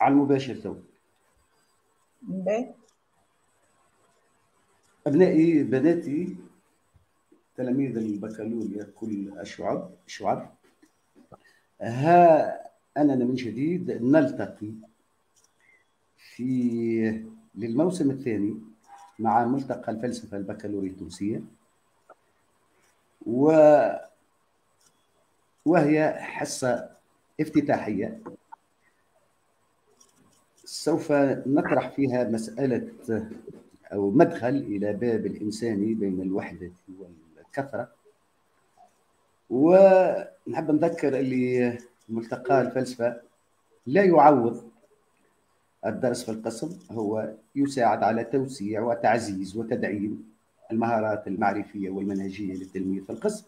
على المباشر تو أبنائي بناتي تلاميذ البكالوريا كل الشعب شعب ها أننا من جديد نلتقي في للموسم الثاني مع ملتقى الفلسفة البكالوريا التونسية. و وهي حصة افتتاحية. سوف نطرح فيها مسألة أو مدخل إلى باب الإنساني بين الوحدة والكثرة. ونحب نذكر اللي ملتقى الفلسفة لا يعوض الدرس في القسم هو يساعد على توسيع وتعزيز وتدعيم المهارات المعرفية والمنهجية للتلميذ في القسم.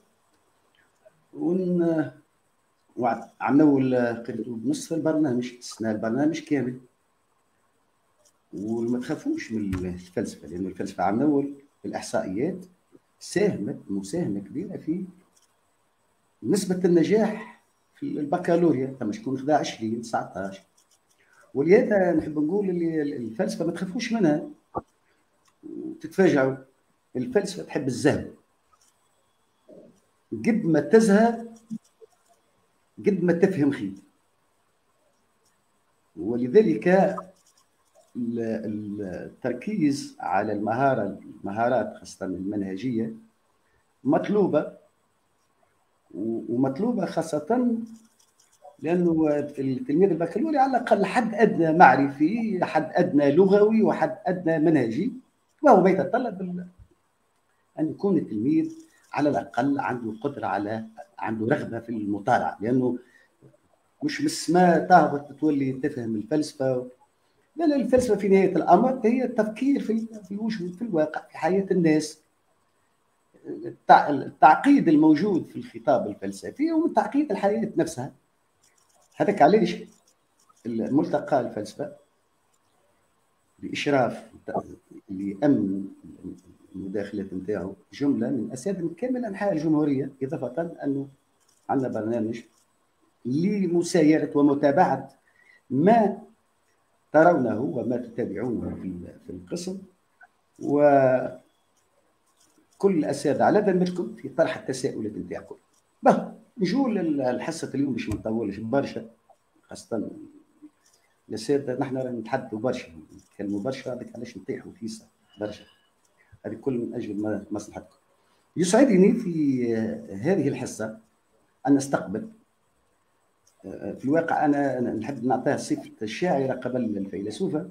ون عملوا نصف البرنامج استثناء البرنامج كامل. وما تخافوش من الفلسفة لأن الفلسفة عام اول الإحصائيات ساهمت مساهمة كبيرة في نسبة النجاح في البكالوريا. ثم شكون خذا 20 19 ولهذا نحب نقول اللي الفلسفة ما تخافوش منها. وتتفاجئوا الفلسفة تحب الزهد قد ما تزهد قد ما تفهم خير. ولذلك التركيز على المهارة المهارات خاصة المنهجية مطلوبة ومطلوبة خاصة لأنه التلميذ البكالوريا على الأقل حد أدنى معرفي حد أدنى لغوي وحد أدنى منهجي. وهو ما يتطلب أن يكون التلميذ على الأقل عنده قدرة على عنده رغبة في المطالعة لأنه مش من السماء تهبط تولي تفهم الفلسفة لأن الفلسفة في نهاية الأمر هي التفكير في في الوجود في الواقع في حياة الناس. التعقيد الموجود في الخطاب الفلسفي هو تعقيد الحياة نفسها. هذاك علاش الملتقى الفلسفة بإشراف لأمن المداخله نتاعو جملة من اساتذه من كامل أنحاء الجمهورية إضافة انه عندنا برنامج لمسايرة ومتابعة ما ترونه وما تتابعونه في في القسم وكل الأساتذة على ذمتكم في طرح التساؤلات نتاعكم. نجول الحصة اليوم باش ما نطولش برشا خاصة الأساتذة نحن نتحدثوا برشا نتكلموا برشا هذاك علاش نطيحوا فيسا برشا هذه كل من أجل مصلحتكم. يسعدني في هذه الحصة أن نستقبل في الواقع أنا نحب نعطيها صفة الشاعرة قبل الفيلسوفه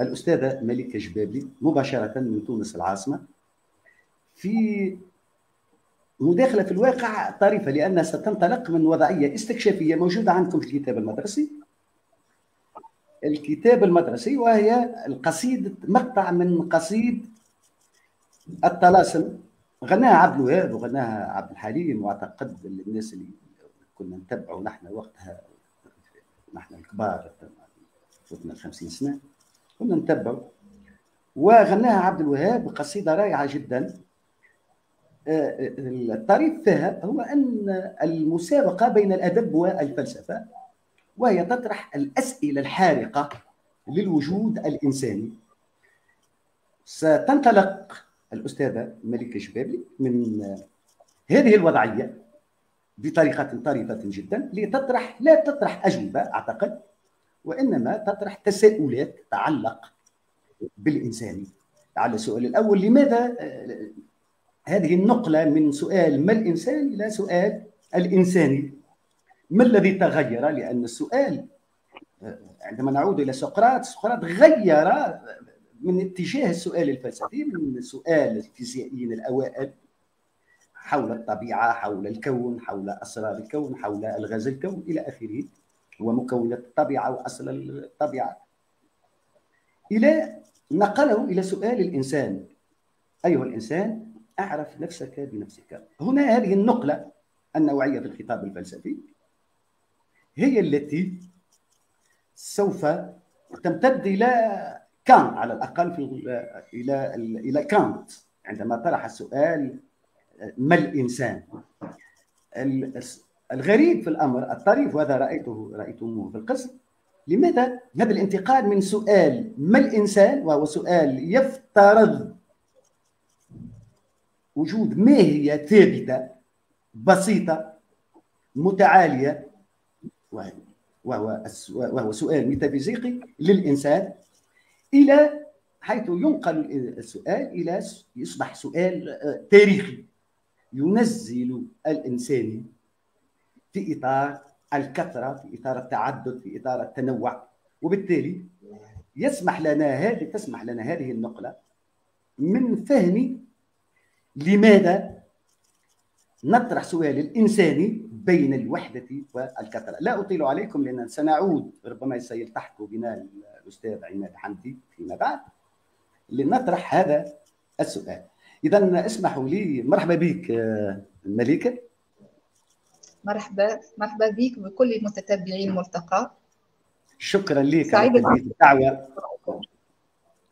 الأستاذة ملكه جبابلي مباشرة من تونس العاصمة. في مداخلة في الواقع طريفة لانها ستنطلق من وضعية استكشافية موجودة عندكم في الكتاب المدرسي. الكتاب المدرسي وهي القصيدة مقطع من قصيد الطلاسم. غناها عبد الوهاب وغناها عبد الحليم وأعتقد الناس اللي كنا نتبعوا نحن وقتها نحن الكبار فوتنا 50 سنة كنا نتبعوا. وغناها عبد الوهاب قصيدة رائعة جدا. آه، الطريف فيها هو أن المسابقة بين الأدب والفلسفة وهي تطرح الأسئلة الحارقة للوجود الإنساني. ستنطلق الأستاذة ملكه شبابلي من هذه الوضعية. بطريقة طريفة جدا لتطرح لا تطرح أجوبة أعتقد وإنما تطرح تساؤلات تتعلق بالإنسان. على السؤال الأول لماذا آه، هذه النقلة من سؤال ما الإنسان إلى سؤال الانساني ما الذي تغير؟ لأن السؤال آه، عندما نعود إلى سقراط سقراط غير من اتجاه السؤال الفلسفي من سؤال الفيزيائيين الأوائل. حول الطبيعة حول الكون حول أسرار الكون حول ألغاز الكون إلى آخره. ومكونات الطبيعة وأصل الطبيعة. إلى نقله إلى سؤال الإنسان. أيها الإنسان أعرف نفسك بنفسك. هنا هذه النقلة النوعية في الخطاب الفلسفي. هي التي سوف تمتد إلى كانت على الأقل في إلى إلى كانت. عندما طرح السؤال ما الإنسان؟ الغريب في الأمر الطريف وهذا رايته رأيتموه في القسم لماذا؟ هذا الانتقال من سؤال ما الإنسان؟ وهو سؤال يفترض وجود ماهية ثابتة بسيطة متعالية وهو وهو سؤال ميتافيزيقي للإنسان إلى حيث ينقل السؤال إلى يصبح سؤال آه، تاريخي. ينزل الإنسان في إطار الكثرة في إطار التعدد في إطار التنوع. وبالتالي يسمح لنا هذه تسمح لنا هذه النقلة من فهم لماذا نطرح سؤال الانساني بين الوحدة والكثرة. لا أطيل عليكم لأن سنعود ربما سيلتحق بنا الأستاذ عماد حمدي فيما بعد لنطرح هذا السؤال. اذا اسمحوا لي مرحبا بك آه، مليكه مرحبا مرحبا بك بكل متتبعي الملتقى شكرا لك على الدعوة.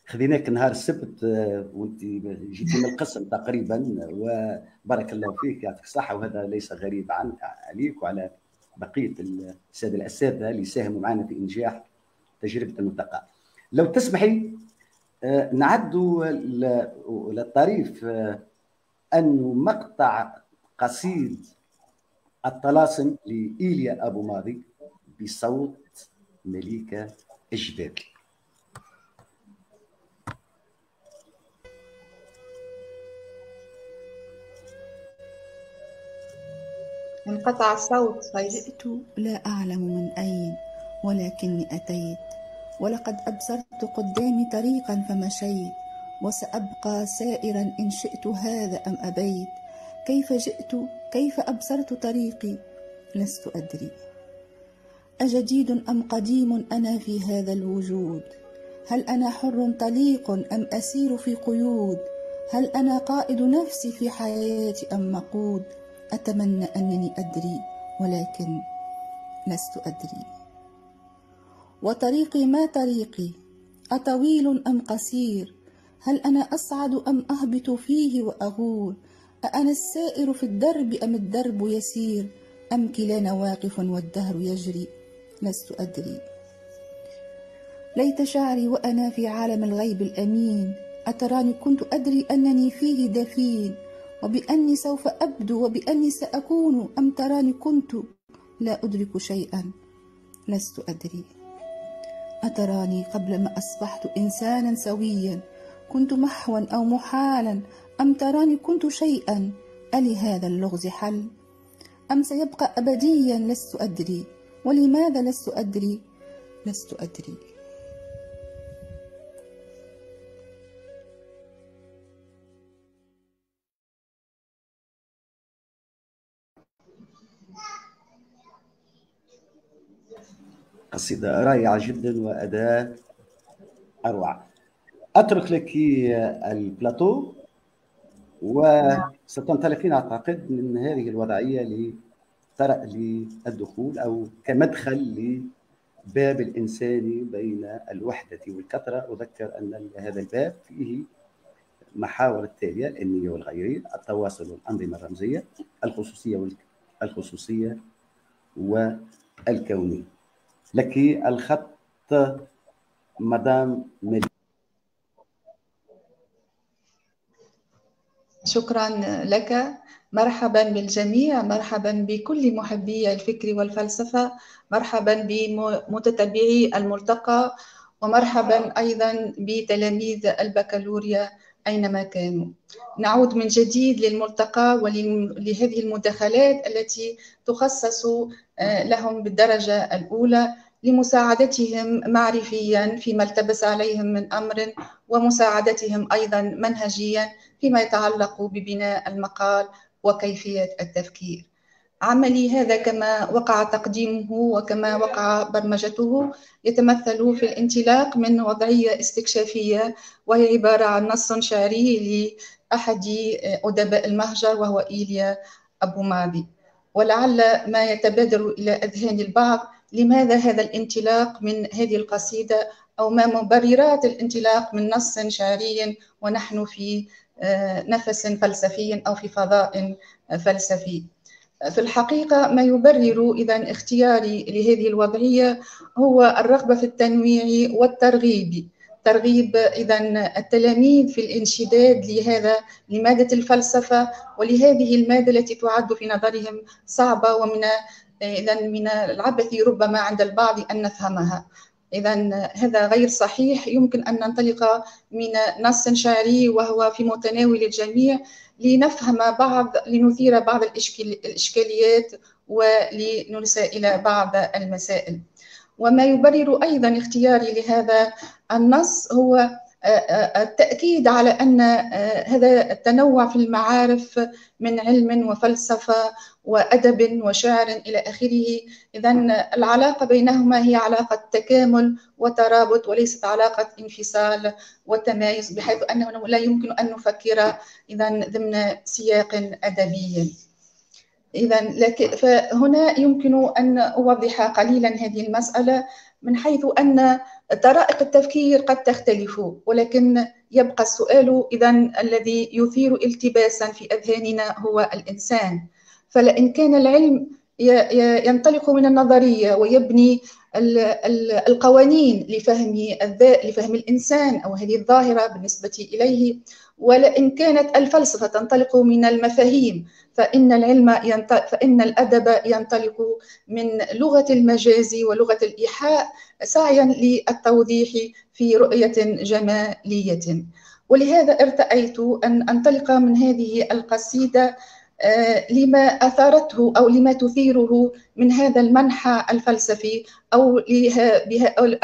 خذيناك نهار السبت آه، وأنت جيتي من القسم تقريبا وبارك الله فيك يعطيك الصحة وهذا ليس غريب عن عليك وعلى بقية الساده الاساتذه اللي ساهموا معنا في إنجاح تجربة الملتقى. لو تسمحي آه، نعد للطريف أنه مقطع قصيد الطلاسم لإيليا أبو ماضي بصوت مليكة إجباري. انقطع الصوت. جئت لا أعلم من أين ولكني أتيت. ولقد أبصرت قدامي طريقا فمشيت وسأبقى سائرا إن شئت هذا أم أبيت. كيف جئت؟ كيف أبصرت طريقي؟ لست أدري. أجديد أم قديم أنا في هذا الوجود؟ هل أنا حر طليق أم أسير في قيود؟ هل أنا قائد نفسي في حياتي أم مقود؟ أتمنى أنني أدري ولكن لست أدري. وطريقي ما طريقي أطويل أم قصير؟ هل أنا أصعد أم أهبط فيه وأغول أأنا السائر في الدرب أم الدرب يسير؟ أم كلانا واقف والدهر يجري؟ لست أدري. ليت شعري وأنا في عالم الغيب الأمين. أتراني كنت أدري أنني فيه دفين. وبأني سوف أبدو وبأني سأكون. أم تراني كنت لا أدرك شيئا. لست أدري. أتراني قبل ما أصبحت إنسانا سويا؟ كنت محوا أو محالا؟ أم تراني كنت شيئا؟ ألي هذا اللغز حل؟ أم سيبقى أبديا؟ لست أدري. ولماذا لست أدري؟ لست أدري. قصيدة رائعة جدا وأداة أروع. أترك لك البلاتو وستنطلقين أعتقد من هذه الوضعية للدخول أو كمدخل لباب الإنساني بين الوحدة والكثرة. أذكر أن هذا الباب فيه محاور التالية الأمنية والغيرية التواصل والأنظمة الرمزية الخصوصية والخصوصية والكونية. لك الخط مدام ملي. شكرا لك. مرحبا بالجميع. مرحبا بكل محبي الفكر والفلسفة. مرحبا بمتتبعي الملتقى. ومرحبا أيضا بتلاميذ البكالوريا. أينما كانوا نعود من جديد للملتقى ولهذه المداخلات التي تخصص آه، لهم بالدرجة الأولى لمساعدتهم معرفيا فيما التبس عليهم من أمر ومساعدتهم أيضا منهجيا فيما يتعلق ببناء المقال وكيفية التفكير. عملي هذا كما وقع تقديمه وكما وقع برمجته يتمثل في الانطلاق من وضعية استكشافية وهي عبارة عن نص شعري لأحد أدباء المهجر وهو إيليا أبو ماضي. ولعل ما يتبادر إلى أذهان البعض لماذا هذا الانطلاق من هذه القصيدة أو ما مبررات الانطلاق من نص شعري ونحن في آه، نفس فلسفي أو في فضاء فلسفي في الحقيقة ما يبرر إذا اختياري لهذه الوضعية هو الرغبة في التنويع والترغيب. ترغيب إذا التلاميذ في الانشداد لهذا لمادة الفلسفة ولهذه المادة التي تعد في نظرهم صعبة ومن إذا من العبث ربما عند البعض أن نفهمها. إذا هذا غير صحيح. يمكن أن ننطلق من نص شعري وهو في متناول الجميع. لنفهم بعض لنثير بعض الإشكاليات ولنسائل بعض المسائل. وما يبرر أيضا اختياري لهذا النص هو التأكيد على أن هذا التنوع في المعارف من علم وفلسفة وأدب وشعر إلى آخره. إذا العلاقة بينهما هي علاقة تكامل وترابط وليست علاقة انفصال وتمايز بحيث أنه لا يمكن أن نفكر إذا ضمن سياق أدبي. إذا فهنا يمكن أن أوضح قليلا هذه المسألة من حيث أن طرائق التفكير قد تختلف ولكن يبقى السؤال إذا الذي يثير التباسا في أذهاننا هو الإنسان. فلئن كان العلم ينطلق من النظرية ويبني القوانين لفهم لفهم الإنسان أو هذه الظاهرة بالنسبة إليه ولئن كانت الفلسفة تنطلق من المفاهيم فإن العلم ينطلق فإن الأدب ينطلق من لغة المجاز ولغة الإيحاء سعيا للتوضيح في رؤية جمالية. ولهذا ارتأيت أن أنطلق من هذه القصيدة آه، لما أثارته أو لما تثيره من هذا المنحى الفلسفي أو,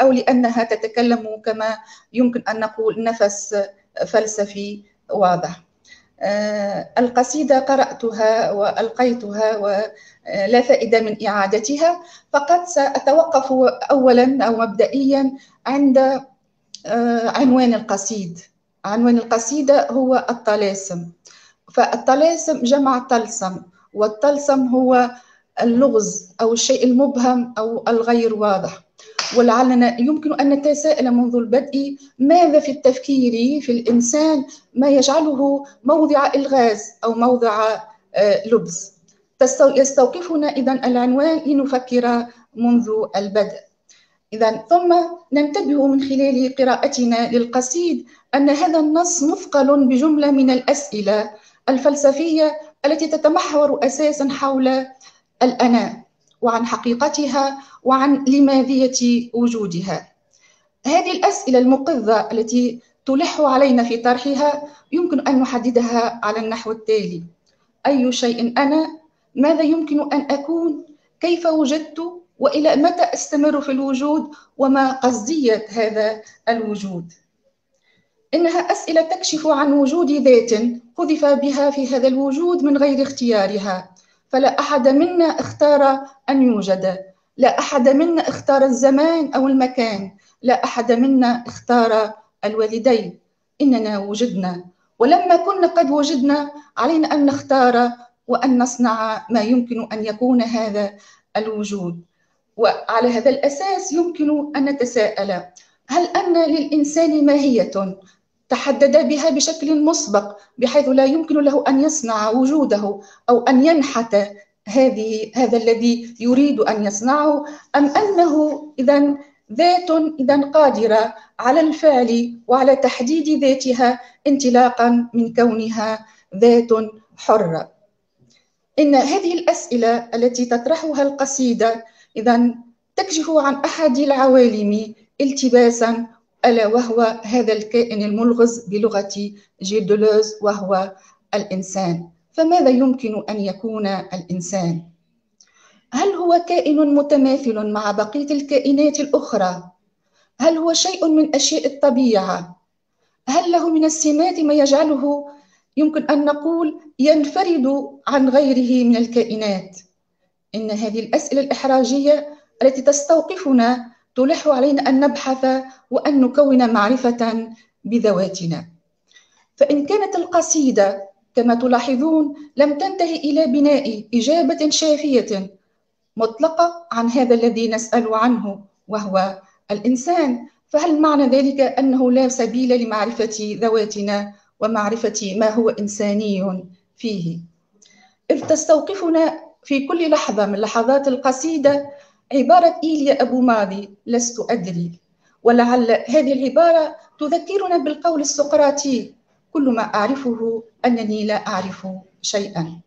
أو لأنها تتكلم كما يمكن أن نقول نفس فلسفي واضح. آه، القصيدة قرأتها وألقيتها ولا فائدة من إعادتها فقد سأتوقف أولا أو مبدئيا عند آه، عنوان القصيد. عنوان القصيدة هو الطلاسم. فالطلاسم جمع طلسم والطلسم هو اللغز أو الشيء المبهم أو الغير واضح. ولعلنا يمكن أن نتساءل منذ البدء ماذا في التفكير في الإنسان؟ ما يجعله موضع إلغاز أو موضع آه، لبس يستوقفنا إذا العنوان لنفكر منذ البدء. إذا ثم ننتبه من خلال قراءتنا للقصيد أن هذا النص مثقل بجملة من الأسئلة الفلسفية التي تتمحور أساسا حول الأنا وعن حقيقتها وعن لماذية وجودها. هذه الأسئلة المقذة التي تلح علينا في طرحها يمكن أن نحددها على النحو التالي. أي شيء أنا؟ ماذا يمكن أن أكون؟ كيف وجدت؟ وإلى متى أستمر في الوجود؟ وما قصدية هذا الوجود؟ إنها أسئلة تكشف عن وجود ذات قذف بها في هذا الوجود من غير اختيارها. فلا أحد منا اختار أن يوجد. لا أحد منا اختار الزمان أو المكان. لا أحد منا اختار الوالدين. إننا وجدنا. ولما كنا قد وجدنا علينا أن نختار وأن نصنع ما يمكن أن يكون هذا الوجود. وعلى هذا الأساس يمكن أن نتساءل. هل أن للإنسان ماهية؟ تحدد بها بشكل مسبق بحيث لا يمكن له أن يصنع وجوده أو أن ينحت هذه هذا الذي يريد أن يصنعه أم أنه إذا ذات إذا قادرة على الفعل وعلى تحديد ذاتها انطلاقا من كونها ذات حرة. إن هذه الأسئلة التي تطرحها القصيدة إذا تكشف عن أحد العوالم التباسا ألا وهو هذا الكائن الملغز بلغة جيل دولوز وهو الإنسان فماذا يمكن أن يكون الإنسان؟ هل هو كائن متماثل مع بقية الكائنات الأخرى؟ هل هو شيء من أشياء الطبيعة؟ هل له من السمات ما يجعله يمكن أن نقول ينفرد عن غيره من الكائنات؟ إن هذه الأسئلة الإحراجية التي تستوقفنا تلح علينا أن نبحث وأن نكون معرفة بذواتنا. فإن كانت القصيدة كما تلاحظون لم تنتهي إلى بناء إجابة شافية مطلقة عن هذا الذي نسأل عنه وهو الإنسان فهل معنى ذلك أنه لا سبيل لمعرفة ذواتنا ومعرفة ما هو إنساني فيه؟ إذ تستوقفنا في كل لحظة من لحظات القصيدة عبارة إيليا أبو ماضي؟ لست أدري. ولعل هذه العبارة تذكرنا بالقول السقراطي كل ما أعرفه أنني لا أعرف شيئا.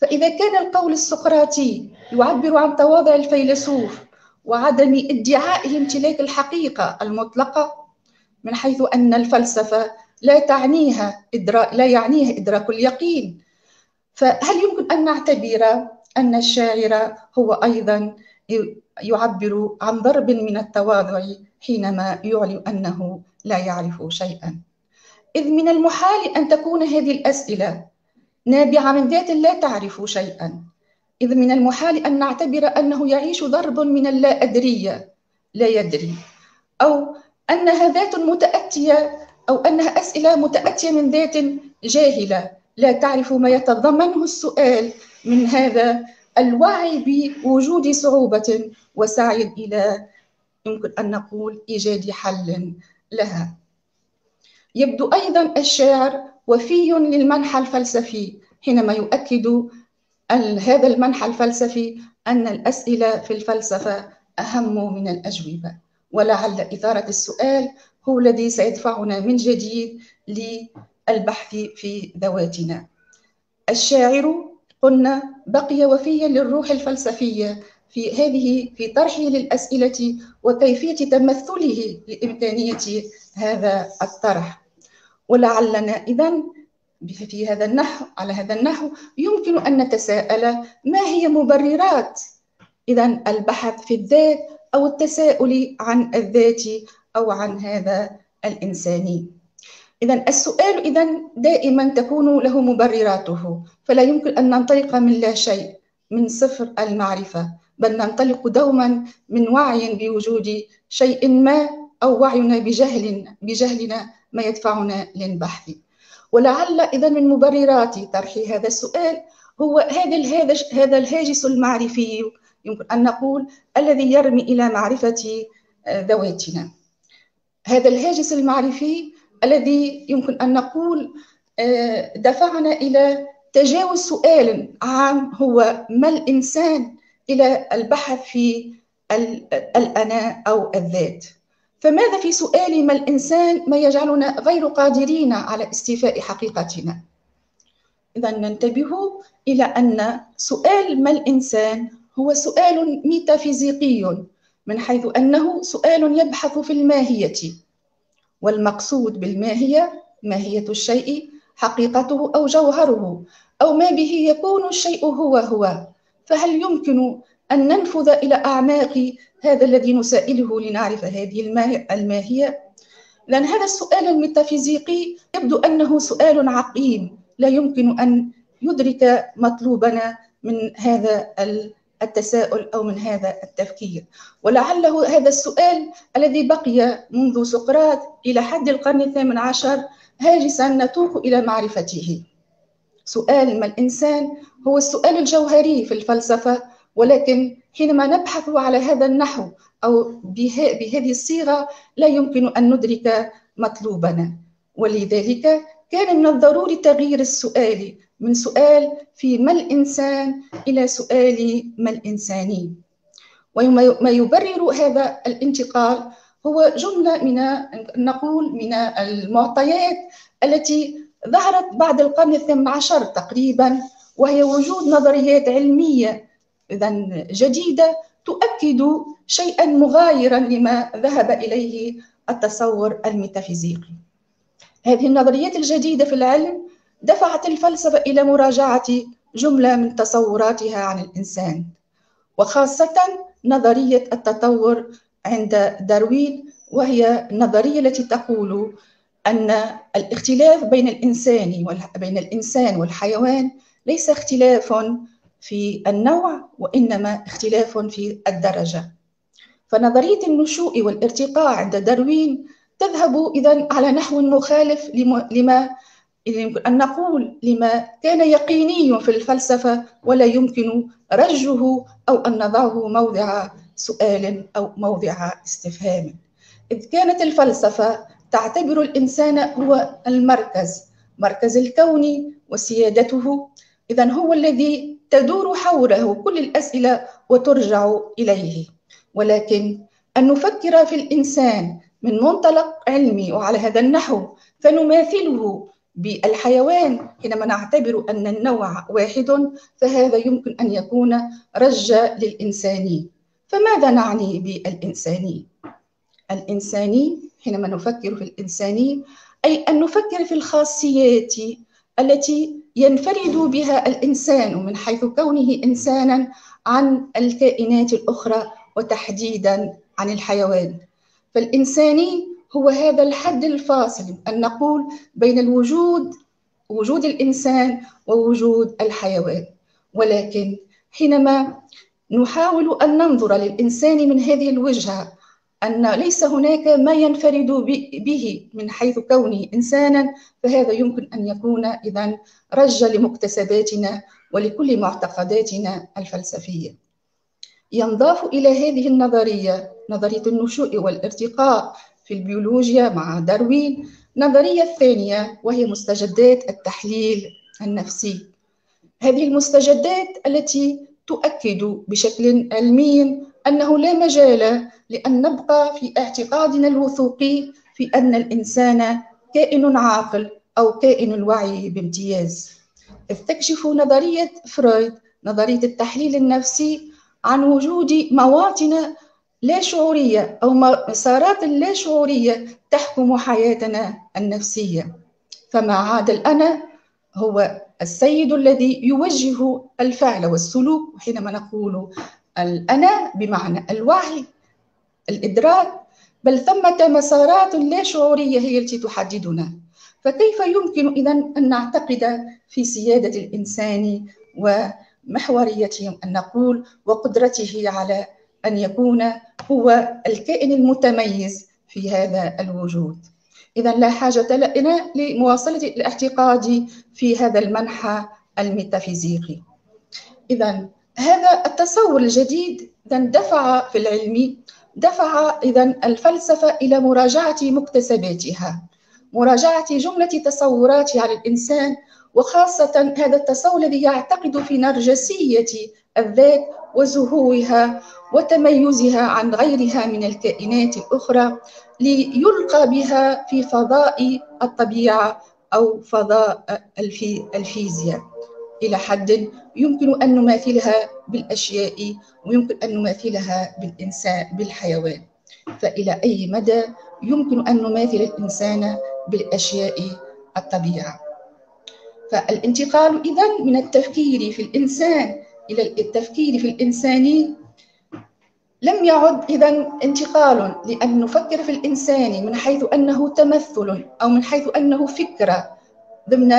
فإذا كان القول السقراطي يعبر عن تواضع الفيلسوف وعدم ادعائه امتلاك الحقيقة المطلقة من حيث أن الفلسفة لا تعنيها إدراك لا يعنيها إدراك اليقين فهل يمكن أن نعتبر أن الشاعر هو أيضا يعبر عن ضرب من التواضع حينما يعلن أنه لا يعرف شيئا. إذ من المحال أن تكون هذه الأسئلة نابعة من ذات لا تعرف شيئا. إذ من المحال أن نعتبر أنه يعيش ضرب من اللا أدرية لا يدري أو أنها ذات متأتية أو أنها أسئلة متأتية من ذات جاهلة لا تعرف ما يتضمنه السؤال من هذا الوعي بوجود صعوبة وسعي إلى يمكن أن نقول إيجاد حل لها. يبدو أيضا الشاعر وفي للمنحى الفلسفي حينما يؤكد هذا المنحى الفلسفي أن الأسئلة في الفلسفة أهم من الأجوبة. ولعل إثارة السؤال هو الذي سيدفعنا من جديد للبحث في ذواتنا. الشاعر قلنا بقي وفيا للروح الفلسفية في هذه في طرحه للأسئلة وكيفية تمثله لإمكانية هذا الطرح. ولعلنا إذا في هذا النحو على هذا النحو يمكن أن نتساءل ما هي مبررات إذا البحث في الذات أو التساؤل عن الذات أو عن هذا الإنساني إذا السؤال إذا دائما تكون له مبرراته فلا يمكن أن ننطلق من لا شيء من صفر المعرفة بل ننطلق دوما من وعي بوجود شيء ما أو وعينا بجهل بجهلنا ما يدفعنا للبحث. ولعل إذا من مبررات طرح هذا السؤال هو هذا الهاجس هذا الهاجس المعرفي يمكن أن نقول الذي يرمي إلى معرفة آه، ذواتنا. هذا الهاجس المعرفي الذي يمكن أن نقول آه، دفعنا إلى تجاوز سؤال عام هو ما الإنسان إلى البحث في الأنا أو الذات؟ فماذا في سؤال ما الإنسان ما يجعلنا غير قادرين على استيفاء حقيقتنا؟ إذا ننتبه إلى أن سؤال ما الإنسان هو سؤال ميتافيزيقي من حيث أنه سؤال يبحث في الماهية. والمقصود بالماهية ماهية الشيء حقيقته أو جوهره أو ما به يكون الشيء هو هو فهل يمكن أن ننفذ إلى أعماق هذا الذي نسائله لنعرف هذه الماهية؟ لأن هذا السؤال الميتافيزيقي يبدو أنه سؤال عقيم لا يمكن أن يدرك مطلوبنا من هذا التساؤل أو من هذا التفكير. ولعله هذا السؤال الذي بقي منذ سقراط إلى حد القرن الثامن عشر هاجسا نتوق إلى معرفته. سؤال ما الإنسان هو السؤال الجوهري في الفلسفة ولكن حينما نبحث على هذا النحو أو بهذه الصيغة لا يمكن أن ندرك مطلوبنا. ولذلك كان من الضروري تغيير السؤال من سؤال في ما الإنسان إلى سؤال ما الإنساني وما يبرر هذا الانتقال هو جملة من نقول من المعطيات التي ظهرت بعد القرن الثامن عشر تقريبا وهي وجود نظريات علمية إذا جديدة تؤكد شيئا مغايرا لما ذهب إليه التصور الميتافيزيقي. هذه النظريات الجديدة في العلم دفعت الفلسفة إلى مراجعة جملة من تصوراتها عن الإنسان وخاصة نظرية التطور عند داروين وهي النظرية التي تقول أن الاختلاف بين الإنسان بين الإنسان والحيوان ليس اختلاف في النوع وإنما اختلاف في الدرجة. فنظرية النشوء والارتقاء عند داروين تذهب إذا على نحو مخالف لما أن نقول لما كان يقيني في الفلسفة ولا يمكن رجه أو أن نضعه موضع سؤال أو موضع استفهام. إذ كانت الفلسفة تعتبر الإنسان هو المركز مركز الكون وسيادته. إذا هو الذي تدور حوله كل الأسئلة وترجع إليه. ولكن أن نفكر في الإنسان من منطلق علمي وعلى هذا النحو فنماثله بالحيوان حينما نعتبر أن النوع واحد فهذا يمكن أن يكون رجة للإنساني فماذا نعني بالإنساني؟ الإنساني حينما نفكر في الإنساني أي أن نفكر في الخاصيات التي ينفرد بها الإنسان من حيث كونه إنسانا عن الكائنات الأخرى وتحديدا عن الحيوان فالإنساني هو هذا الحد الفاصل أن نقول بين الوجود وجود الإنسان ووجود الحيوان. ولكن حينما نحاول أن ننظر للإنسان من هذه الوجهة أن ليس هناك ما ينفرد به من حيث كونه إنسانا فهذا يمكن أن يكون إذا رجة لمكتسباتنا ولكل معتقداتنا الفلسفية. ينضاف إلى هذه النظرية نظرية النشوء والارتقاء في البيولوجيا مع داروين. النظرية الثانية وهي مستجدات التحليل النفسي. هذه المستجدات التي تؤكد بشكل علمي أنه لا مجال لأن نبقى في اعتقادنا الوثوقي في أن الإنسان كائن عاقل أو كائن الوعي بامتياز. استكشف نظرية فرويد نظرية التحليل النفسي عن وجود مواطن لا شعورية أو مسارات لا شعورية تحكم حياتنا النفسية. فما عاد الأنا هو السيد الذي يوجه الفعل والسلوك حينما نقول الأنا بمعنى الوعي الإدراك بل ثمة مسارات لا شعورية هي التي تحددنا. فكيف يمكن إذا أن نعتقد في سيادة الإنسان ومحوريته أن نقول وقدرته على أن يكون هو الكائن المتميز في هذا الوجود. إذا لا حاجة لنا لمواصلة الاعتقاد في هذا المنحى الميتافيزيقي. إذا هذا التصور الجديد دفع في العلم دفع إذا الفلسفة إلى مراجعة مكتسباتها مراجعة جملة تصورات على الإنسان وخاصة هذا التصور الذي يعتقد في نرجسية الذات وزهوها وتميزها عن غيرها من الكائنات الأخرى ليلقى بها في فضاء الطبيعة أو فضاء الفيزياء. إلى حد يمكن أن نماثلها بالأشياء ويمكن أن نماثلها بالإنسان بالحيوان. فإلى أي مدى يمكن أن نماثل الإنسان بالأشياء الطبيعة؟ فالانتقال إذا من التفكير في الإنسان إلى التفكير في الإنسان لم يعد إذا انتقال لأن نفكر في الإنسان من حيث أنه تمثل أو من حيث أنه فكرة ضمن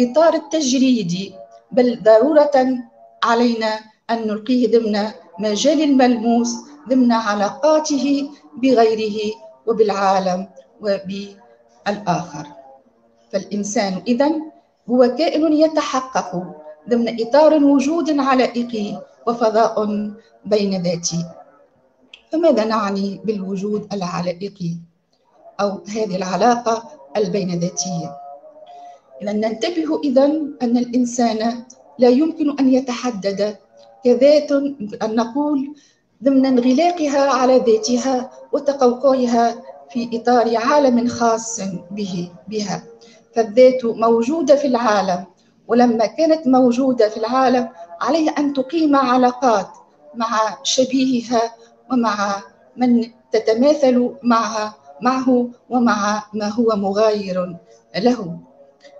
إطار التجريد بل ضرورة علينا أن نلقيه ضمن مجال الملموس ضمن علاقاته بغيره وبالعالم وبالآخر. فالإنسان إذن هو كائن يتحقق. ضمن إطار وجود علائقي وفضاء بين ذاتي. فماذا نعني بالوجود العلائقي أو هذه العلاقة البين ذاتية إذا ننتبه إذا أن الإنسان لا يمكن أن يتحدد كذات أن نقول ضمن انغلاقها على ذاتها وتقوقعها في إطار عالم خاص به بها. فالذات موجودة في العالم. ولما كانت موجودة في العالم عليها أن تقيم علاقات مع شبيهها ومع من تتماثل معها معه ومع ما هو مغاير له.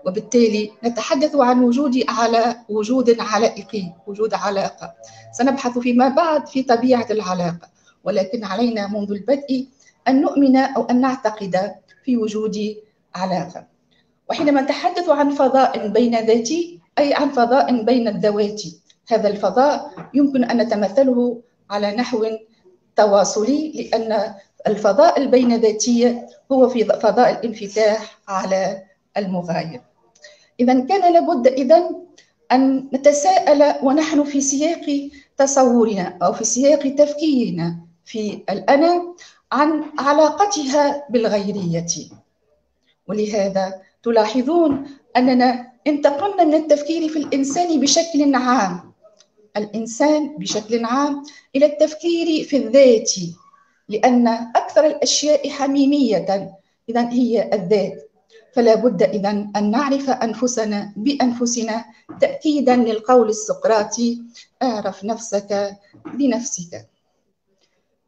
وبالتالي نتحدث عن وجود على وجود علائقي وجود علاقة. سنبحث فيما بعد في طبيعة العلاقة ولكن علينا منذ البدء أن نؤمن أو أن نعتقد في وجود علاقة. وحينما نتحدث عن فضاء بين ذاتي أي عن فضاء بين الذوات. هذا الفضاء يمكن أن نتمثله على نحو تواصلي لأن الفضاء البين ذاتي هو في فضاء الانفتاح على المغاير. إذا كان لابد إذا أن نتساءل ونحن في سياق تصورنا أو في سياق تفكيرنا في الأنا عن علاقتها بالغيرية. ولهذا تلاحظون أننا انتقلنا من التفكير في الإنسان بشكل عام الإنسان بشكل عام إلى التفكير في الذات لأن أكثر الأشياء حميمية إذا هي الذات. فلا بد إذا أن نعرف أنفسنا بأنفسنا تأكيدا للقول السقراطي أعرف نفسك بنفسك.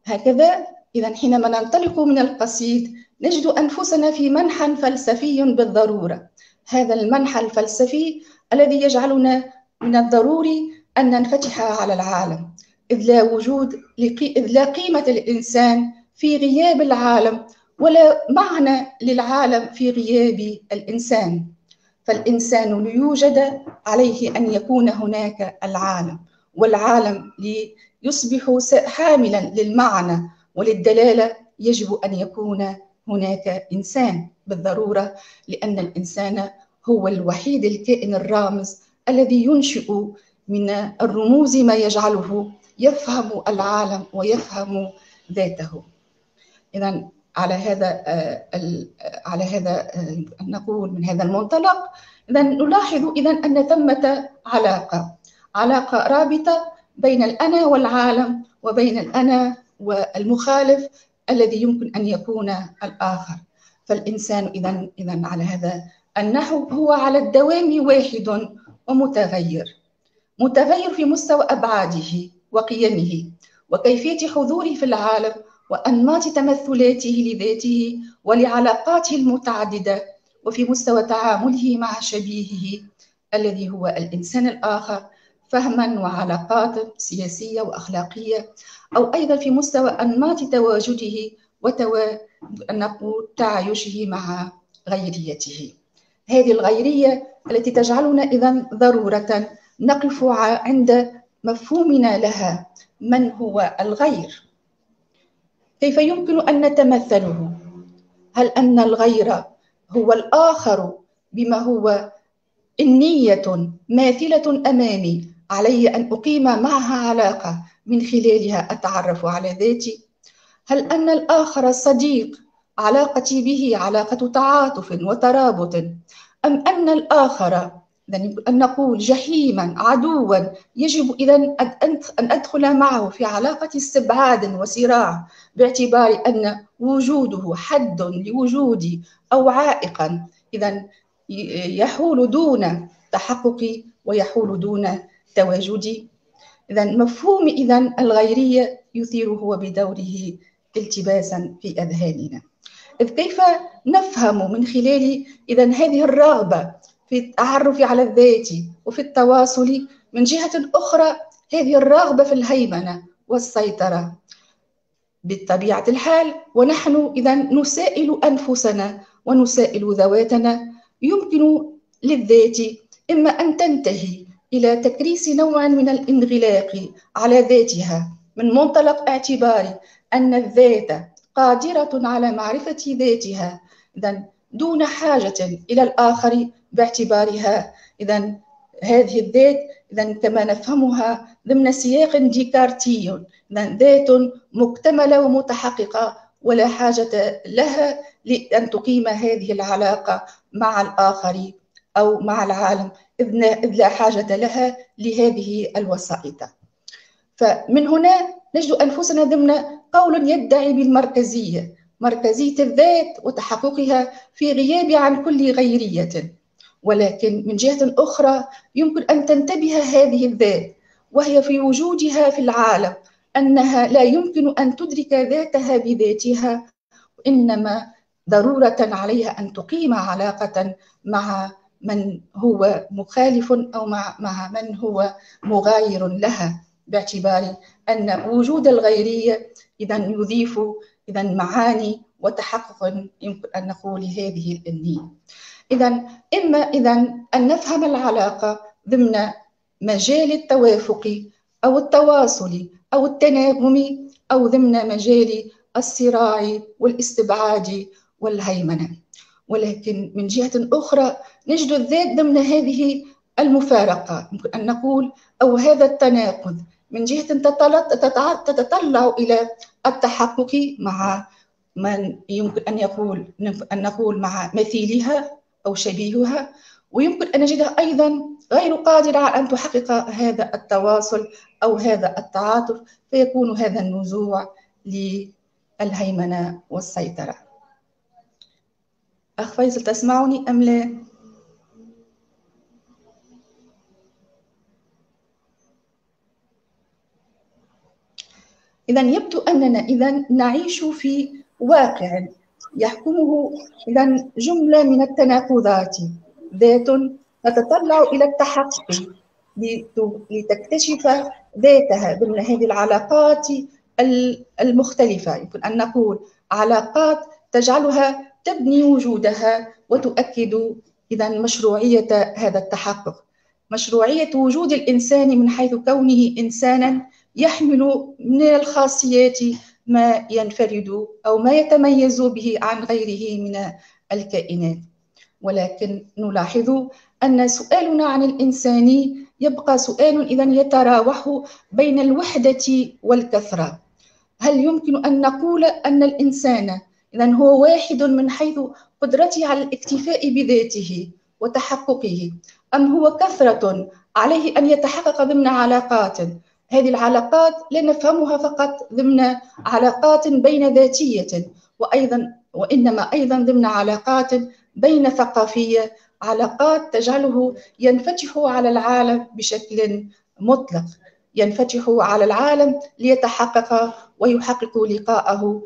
هكذا إذا حينما ننطلق من القصيد نجد أنفسنا في منحى فلسفي بالضرورة. هذا المنحى الفلسفي الذي يجعلنا من الضروري أن ننفتح على العالم. إذ لا وجود إذ لا قيمة للإنسان في غياب العالم ولا معنى للعالم في غياب الإنسان. فالإنسان ليوجد عليه أن يكون هناك العالم والعالم ليصبح حاملا للمعنى وللدلالة يجب أن يكون هناك إنسان بالضرورة لأن الإنسان هو الوحيد الكائن الرامز الذي ينشئ من الرموز ما يجعله يفهم العالم ويفهم ذاته. إذا على هذا على هذا نقول من هذا المنطلق. إذا نلاحظ إذا أن ثمة علاقة علاقة رابطة بين الأنا والعالم وبين الأنا والمخالف الذي يمكن أن يكون الآخر. فالإنسان إذا إذا على هذا النحو هو على الدوام واحد ومتغير. متغير في مستوى أبعاده وقيمه وكيفية حضوره في العالم وأنماط تمثلاته لذاته ولعلاقاته المتعددة وفي مستوى تعامله مع شبيهه الذي هو الإنسان الآخر. فهما وعلاقات سياسية وأخلاقية أو أيضا في مستوى أنماط تواجده وتعايشه تعايشه مع غيريته. هذه الغيرية التي تجعلنا إذا ضرورة نقف عند مفهومنا لها من هو الغير؟ كيف يمكن أن نتمثله؟ هل أن الغير هو الآخر بما هو النيه ماثلة أمامي علي أن أقيم معها علاقة من خلالها أتعرف على ذاتي. هل أن الآخر صديق علاقتي به علاقة تعاطف وترابط؟ أم أن الآخر أن نقول جحيما عدوا يجب إذا أن أدخل معه في علاقة استبعاد وصراع باعتبار أن وجوده حد لوجودي أو عائقا. إذا يحول دون تحققي ويحول دون تواجدي إذا مفهوم إذا الغيرية يثير هو بدوره التباسا في أذهاننا. إذ كيف نفهم من خلال إذا هذه الرغبة في التعرف على الذات وفي التواصل من جهة أخرى هذه الرغبة في الهيمنة والسيطرة؟ بطبيعة الحال ونحن إذا نسائل أنفسنا ونسائل ذواتنا يمكن للذات إما أن تنتهي إلى تكريس نوع من الانغلاق على ذاتها من منطلق اعتبار أن الذات قادرة على معرفة ذاتها إذا دون حاجة إلى الآخر باعتبارها. إذا هذه الذات إذا كما نفهمها ضمن سياق ديكارتي إذا ذات مكتملة ومتحققة ولا حاجة لها لأن تقيم هذه العلاقة مع الآخر. أو مع العالم إذ لا حاجة لها لهذه الوسائط. فمن هنا نجد أنفسنا ضمن قول يدعي بالمركزية مركزية الذات وتحققها في غياب عن كل غيرية. ولكن من جهة أخرى يمكن أن تنتبه هذه الذات وهي في وجودها في العالم أنها لا يمكن أن تدرك ذاتها بذاتها وإنما ضرورة عليها أن تقيم علاقة مع من هو مخالف أو مع, مع من هو مغاير لها باعتبار أن وجود الغيرية إذا يضيف إذا معاني وتحقق يمكن أن نقول هذه النية إذا إما إذا أن نفهم العلاقة ضمن مجال التوافق أو التواصل أو التناغم أو ضمن مجال الصراع والاستبعاد والهيمنة. ولكن من جهة أخرى نجد الذات ضمن هذه المفارقة. أن نقول أو هذا التناقض من جهة تتطلع إلى التحقق مع من يمكن أن يقول أن نقول مع مثيلها أو شبيهها. ويمكن أن نجدها أيضا غير قادرة على أن تحقق هذا التواصل أو هذا التعاطف فيكون هذا النزوع للهيمنة والسيطرة. أخ فيصل تسمعني أم لا؟ إذا يبدو أننا إذا نعيش في واقع يحكمه إذا جملة من التناقضات ذات تتطلع إلى التحقق لتكتشف ذاتها ضمن هذه العلاقات المختلفة يمكن أن نقول علاقات تجعلها تبني وجودها وتؤكد إذا مشروعية هذا التحقق. مشروعية وجود الإنسان من حيث كونه إنسانا يحمل من الخاصيات ما ينفرد أو ما يتميز به عن غيره من الكائنات. ولكن نلاحظ أن سؤالنا عن الإنسان يبقى سؤال إذا يتراوح بين الوحدة والكثرة. هل يمكن أن نقول أن الإنسان إذا هو واحد من حيث قدرته على الاكتفاء بذاته وتحققه. أم هو كثرة عليه أن يتحقق ضمن علاقات؟ هذه العلاقات لا نفهمها فقط ضمن علاقات بين ذاتية وأيضا وإنما أيضا ضمن علاقات بين ثقافية علاقات تجعله ينفتح على العالم بشكل مطلق ينفتح على العالم ليتحقق ويحقق لقاءه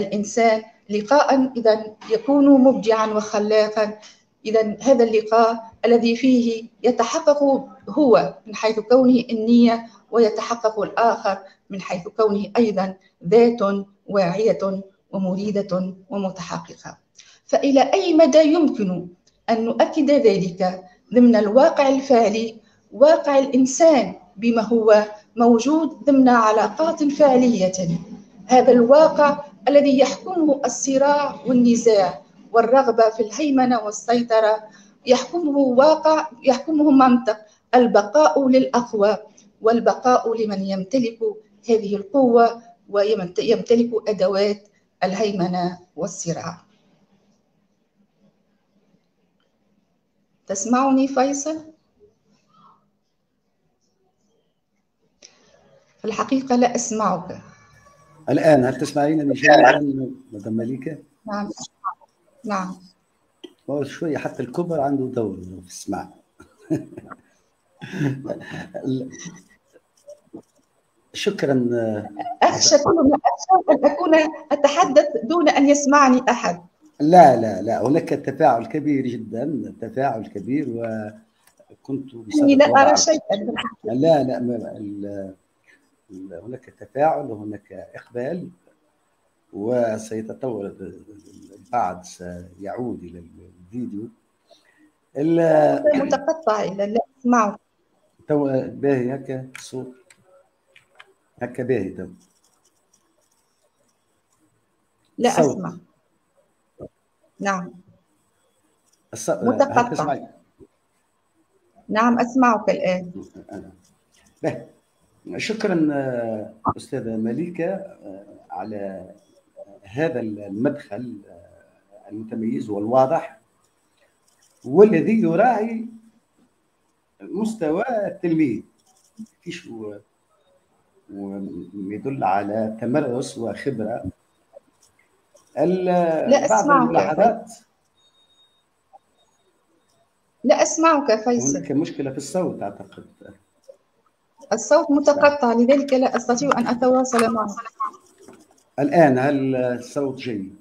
بالإنسان لقاء إذا يكون مبدعا وخلاقا إذا هذا اللقاء الذي فيه يتحقق هو من حيث كونه النية ويتحقق الآخر من حيث كونه أيضا ذات واعية ومريدة ومتحققة. فإلى أي مدى يمكن أن نؤكد ذلك؟ ضمن الواقع الفعلي واقع الإنسان بما هو موجود ضمن علاقات فعلية. هذا الواقع الذي يحكمه الصراع والنزاع والرغبة في الهيمنة والسيطرة. يحكمه واقع يحكمه منطق البقاء للأقوى والبقاء لمن يمتلك هذه القوة ويمتلك أدوات الهيمنة والصراع. تسمعني فيصل؟ في الحقيقة لا أسمعك. الآن هل تسمعينني جيدا مدام مليكة؟ نعم. نعم. هو شوية حتى الكبر عنده دور في السماع شكرا. أخشى كل ما أخشى أن أكون أتحدث دون أن يسمعني أحد. لا لا لا. هناك تفاعل كبير جدا تفاعل كبير وكنت إني لا أرى شيئا. لا لا لا هناك تفاعل وهناك إقبال وسيتطور البعض سيعود إلى الفيديو. متقطع إلى لا أسمعه. تو باهي هكا الصوت. هكا باهي تو. لا الصوت. أسمع. نعم. الص... متقطع. نعم أسمعك الآن. شكرا استاذه مليكه على هذا المدخل المتميز والواضح والذي يراعي مستوى التلميذ. فيش ويدل على تمرس وخبرة. لا بعض الملاحظات لا أسمعك فيصل. هناك مشكلة في الصوت أعتقد. الصوت متقطع لذلك لا أستطيع أن أتواصل معه. الآن هل الصوت جيد؟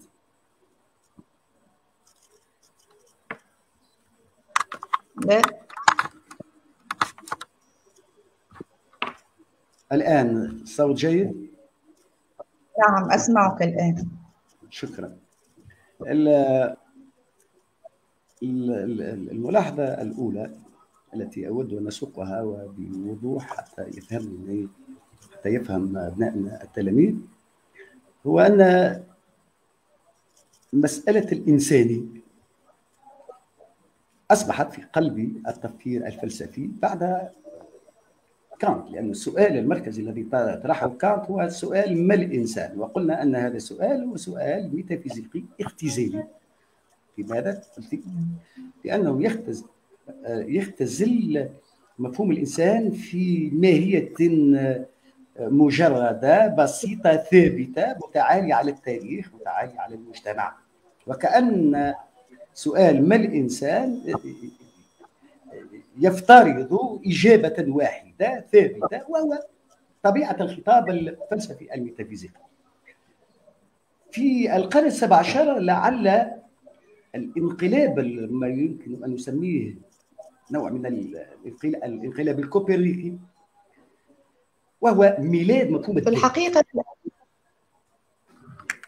لا. الآن الصوت جيد؟ نعم أسمعك الآن. شكرا. الملاحظة الأولى التي أود أن أسوقها وبوضوح حتى يفهمني حتى يفهم أبنائنا التلاميذ هو أن مسألة الإنساني أصبحت في قلب التفكير الفلسفي بعد كانت لأن السؤال المركزي الذي طرحه كانت هو سؤال ما الإنسان وقلنا أن هذا السؤال هو سؤال ميتافيزيقي اختزالي لماذا؟ لأنه يختز يختزل مفهوم الإنسان في ماهية مجردة بسيطة ثابتة متعالية على التاريخ متعالية على المجتمع. وكأن سؤال ما الإنسان يفترض إجابة واحدة ثابتة وهو طبيعة الخطاب الفلسفي الميتافيزيقي في القرن السابع عشر لعل الانقلاب ما يمكن أن نسميه نوع من الانقلاب الكوبرنيكي وهو ميلاد مفهوم في الحقيقة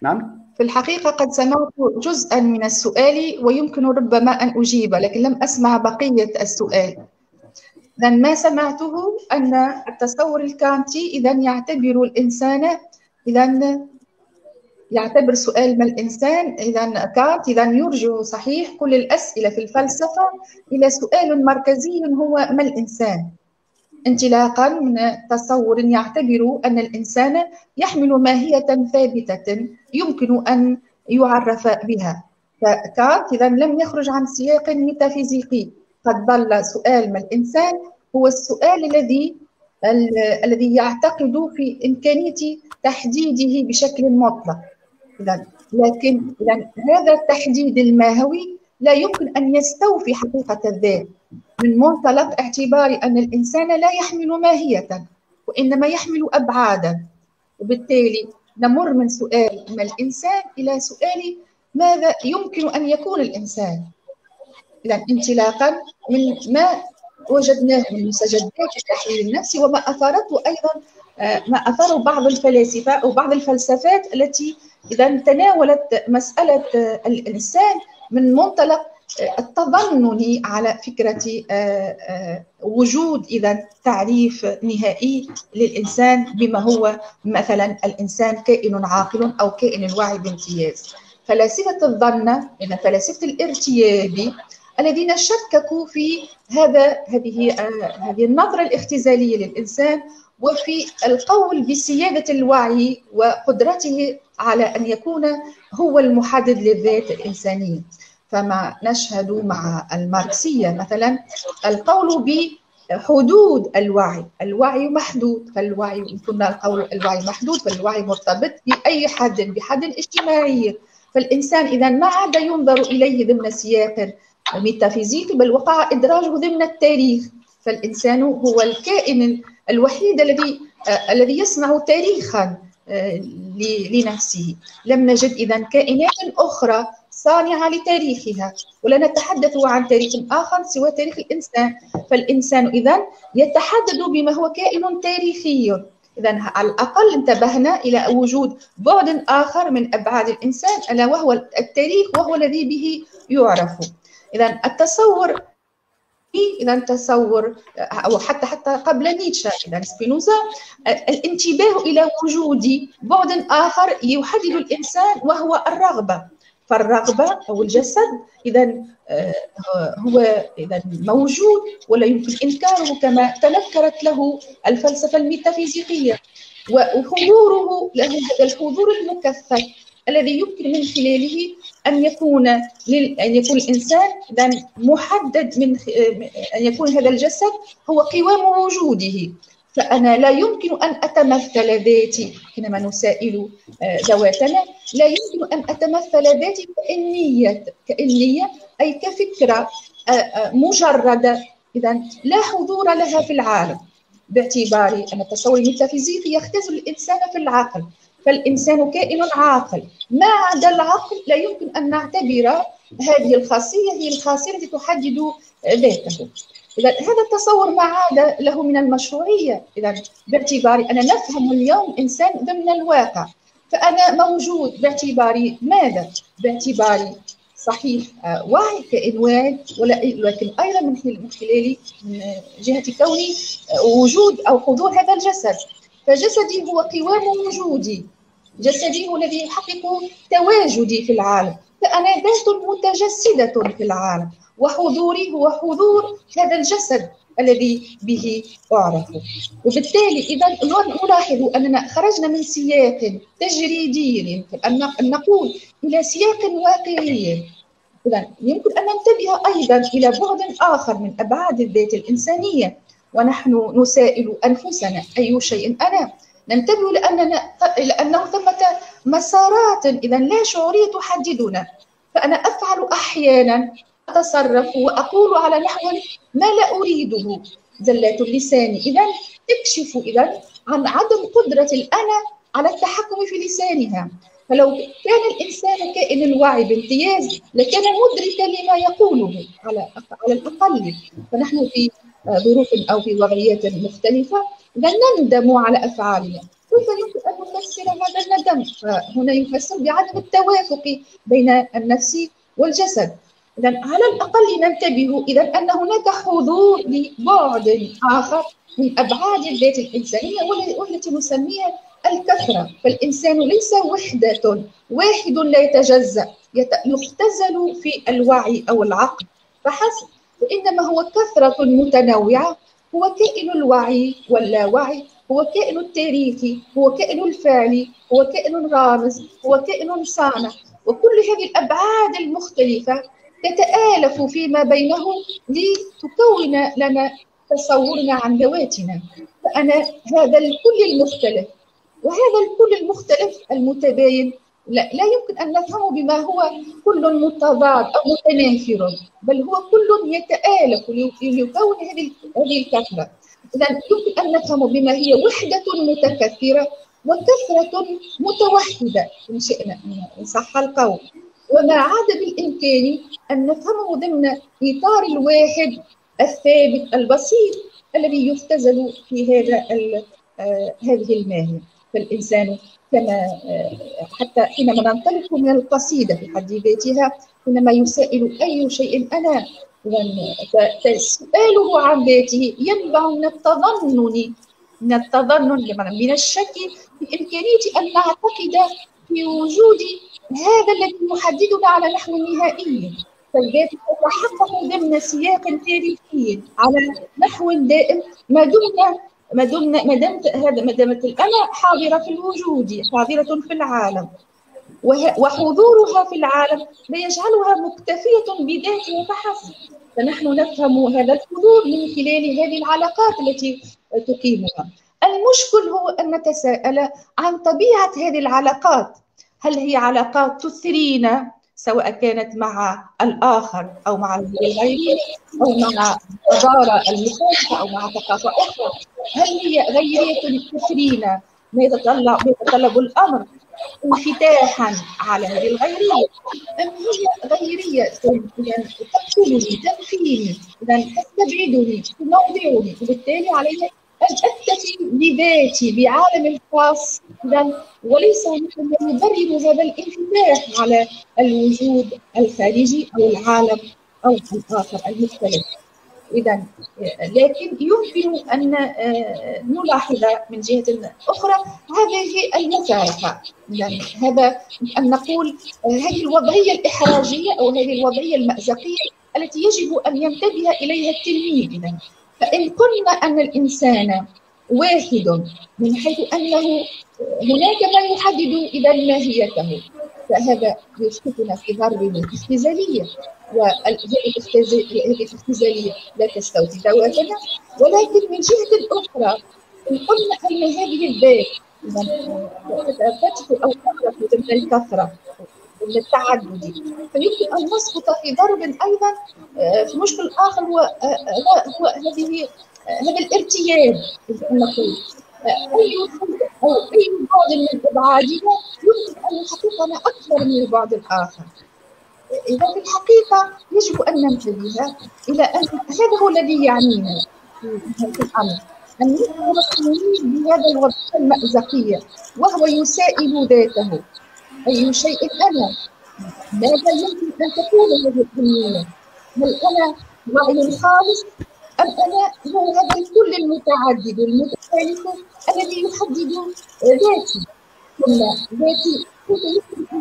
نعم؟ في الحقيقة قد سمعت جزءا من السؤال ويمكن ربما أن أجيب لكن لم أسمع بقية السؤال. إذا ما سمعته أن التصور الكانتي إذا يعتبر الإنسان إذا يعتبر سؤال ما الإنسان إذا كانت إذا يرجع صحيح كل الأسئلة في الفلسفة إلى سؤال مركزي هو ما الإنسان؟ انطلاقا من تصور يعتبر أن الإنسان يحمل ماهية ثابتة يمكن أن يعرف بها. فكانت إذا لم يخرج عن سياق ميتافيزيقي. قد ظل سؤال ما الإنسان هو السؤال الذي الذي يعتقد في إمكانية تحديده بشكل مطلق. لكن هذا التحديد الماهوي لا يمكن أن يستوفي حقيقة الذات. من منطلق اعتبار أن الإنسان لا يحمل ماهية وإنما يحمل أبعادا. وبالتالي نمر من سؤال ما الإنسان إلى سؤال ماذا يمكن أن يكون الإنسان؟ إذا انطلاقا من ما وجدناه من مستجدات التحليل النفسي وما أثارته أيضا آه، ما أثاره بعض الفلاسفة أو بعض الفلسفات التي إذا تناولت مسألة آه، الإنسان من منطلق التظنن على فكرة آه، آه، وجود إذا تعريف نهائي للإنسان بما هو مثلا الإنسان كائن عاقل أو كائن واعي بامتياز. فلاسفة الظن إن فلاسفة الارتياب الذين شككوا في هذا هذه آه، هذه النظرة الاختزالية للإنسان وفي القول بسيادة الوعي وقدرته على أن يكون هو المحدد للذات الإنسانية. فما نشهد مع الماركسية مثلا القول بحدود الوعي الوعي محدود فالوعي كنا القول الوعي محدود فالوعي مرتبط بأي حد بحد اجتماعي. فالإنسان إذا ما عاد ينظر إليه ضمن سياق ميتافيزيقي بل وقع إدراجه ضمن التاريخ. فالإنسان هو الكائن الوحيد الذي آه الذي يصنع تاريخا آه لنفسه. لم نجد إذا كائنات أخرى صانعة لتاريخها ولا نتحدث عن تاريخ آخر سوى تاريخ الإنسان. فالإنسان إذا يتحدد بما هو كائن تاريخي. إذا على الأقل انتبهنا إلى وجود بعد آخر من أبعاد الإنسان ألا وهو التاريخ وهو الذي به يعرف. إذا التصور إذا تصور أو حتى حتى قبل نيتشه إذا سبينوزا الانتباه إلى وجود بعد آخر يحدد الإنسان وهو الرغبة. فالرغبة أو الجسد إذا آه، هو إذا موجود ولا يمكن إنكاره كما تنكرت له الفلسفة الميتافيزيقية. وحضوره له هذا الحضور المكثف الذي يمكن من خلاله أن يكون أن يكون الإنسان إذا محدد من أن يكون هذا الجسد هو قوام وجوده. فأنا لا يمكن أن أتمثل ذاتي. حينما نسائل آه، ذواتنا. لا يمكن أن أتمثل ذاتي كإنية كإنية أي كفكرة آه، آه، مجردة. إذا لا حضور لها في العالم. باعتبار أن التصور الميتافيزيقي يختزل الإنسان في العقل. فالإنسان كائن عاقل. ما عدا العقل لا يمكن أن نعتبر هذه الخاصية هي الخاصية التي تحدد ذاته. إذا هذا التصور ما عاد له من المشروعية. إذا باعتبار أنا نفهم اليوم إنسان ضمن الواقع فأنا موجود. باعتبار ماذا؟ باعتبار صحيح آه، وعي كائن واعي ولكن أيضا من خلال جهة كوني آه، وجود أو حضور هذا الجسد. فجسدي هو قوام وجودي. جسدي هو الذي يحقق تواجدي في العالم. فأنا ذات متجسدة في العالم. وحضوري هو حضور هذا الجسد الذي به أعرف. وبالتالي إذا نلاحظ أننا خرجنا من سياق تجريدي يمكن أن نقول إلى سياق واقعي. إذا يمكن أن ننتبه أيضا إلى بعد آخر من أبعاد الذات الإنسانية. ونحن نسائل أنفسنا أي شيء. أنا ننتبه لأننا لأنه ثمة مسارات. إذا لا شعورية تحددنا. فأنا أفعل أحيانا أتصرف وأقول على نحو ما لا أريده. زلات اللسان. إذا تكشف إذا عن عدم قدرة الأنا على التحكم في لسانها. فلو كان الإنسان كائن الوعي بامتياز لكان مدركا لما يقوله على على الأقل. فنحن في ظروف أو في وضعيات مختلفة نندم على أفعالنا. كيف يمكن أن نفسر هذا الندم؟ فهنا يفسر بعدم التوافق بين النفس والجسد. إذا على الأقل ننتبه إذا أن هناك حضور لبعد آخر من أبعاد الذات الإنسانية والتي نسميها الكثرة. فالإنسان ليس وحدة واحد لا يتجزأ يختزل في الوعي أو العقل. فحسب وإنما هو كثرة متنوعة هو كائن الوعي واللاوعي هو كائن التاريخي هو كائن الفعلي هو كائن رامز هو كائن صانع. وكل هذه الأبعاد المختلفة تتآلف فيما بينه لتكون لنا تصورنا عن ذواتنا. فأنا هذا الكل المختلف وهذا الكل المختلف المتباين لا, لا يمكن أن نفهمه بما هو كل متضاد أو متنافر بل هو كل يتآلف ليكون هذه هذه الكثرة إذا يمكن أن نفهمه بما هي وحدة متكثرة وكثرة متوحدة إن شئنا إن صح القول. وما عاد بالإمكان أن نفهمه ضمن إطار الواحد الثابت البسيط الذي يختزل في هذا آه هذه الماهية. فالإنسان كما آه حتى حينما ننطلق من القصيدة في حد ذاتها حينما يسائل أي شيء أنا فسؤاله عن ذاته ينبع من التظنن من التظنن من الشك في إمكانية أن نعتقد في وجود هذا الذي يحددنا على نحو نهائي. فالذات تتحقق ضمن سياق تاريخي على نحو دائم ما دمنا ما دمنا ما دمت هذا ما دامت الأنا حاضرة في الوجود حاضرة في العالم. وحضورها في العالم لا يجعلها مكتفية بذاتها فحسب. فنحن نفهم هذا الحضور من خلال هذه العلاقات التي تقيمها. المشكل هو أن نتساءل عن طبيعة هذه العلاقات. هل هي علاقات تثرينا سواء كانت مع الآخر أو مع الغيرين أو مع حضارة المخالفة أو مع ثقافة أخرى؟ هل هي غيرية تثرينا ما يتطلب, الأمر انفتاحا على هذه الغيرية. أم هي غيرية؟ تقتلني تنفيني. إذا تستبعدني تموضعني وبالتالي علي أن أكتفي بذاتي بعالم الخاص. إذا وليس هناك ما يبرر هذا الانفتاح على الوجود الخارجي أو العالم أو الآخر المختلف. إذا لكن يمكن أن نلاحظ من جهة أخرى هذه المفارقة يعني هذا أن نقول هذه الوضعية الإحراجية أو هذه الوضعية المأزقية التي يجب أن ينتبه إليها التلميذ. إذا فإن قلنا أن الإنسان واحد من حيث أنه هناك ما يحدد إذا ماهيته. فهذا يسقطنا في ضرب الاختزالية وهذه الاختزالية لا تستوفي ذواتنا ولكن من جهة أخرى إن قلنا أن هذه الذات تدخل أو تخرج من الكثرة من التعدد فيمكن أن نسقط في ضرب أيضا في مشكل آخر هو هو هذه هذا الارتياب نقول. اي اي بعد من ابعادنا يمكن أن يحققنا أكثر من البعد الآخر اذا في الحقيقة يجب ان ننتبه إلى ان هذا هو الذي يعنينا في الامر ان نكون مسؤولين بهذا الوضع المأزقية وهو يسائل ذاته أي شيء أنا ماذا يمكن أن تكون هذه الأمنية هل أنا وعي خالص أنا هو هذا الكل المتعدد المختلف الذي يحدد ذاتي. ثم ذاتي أن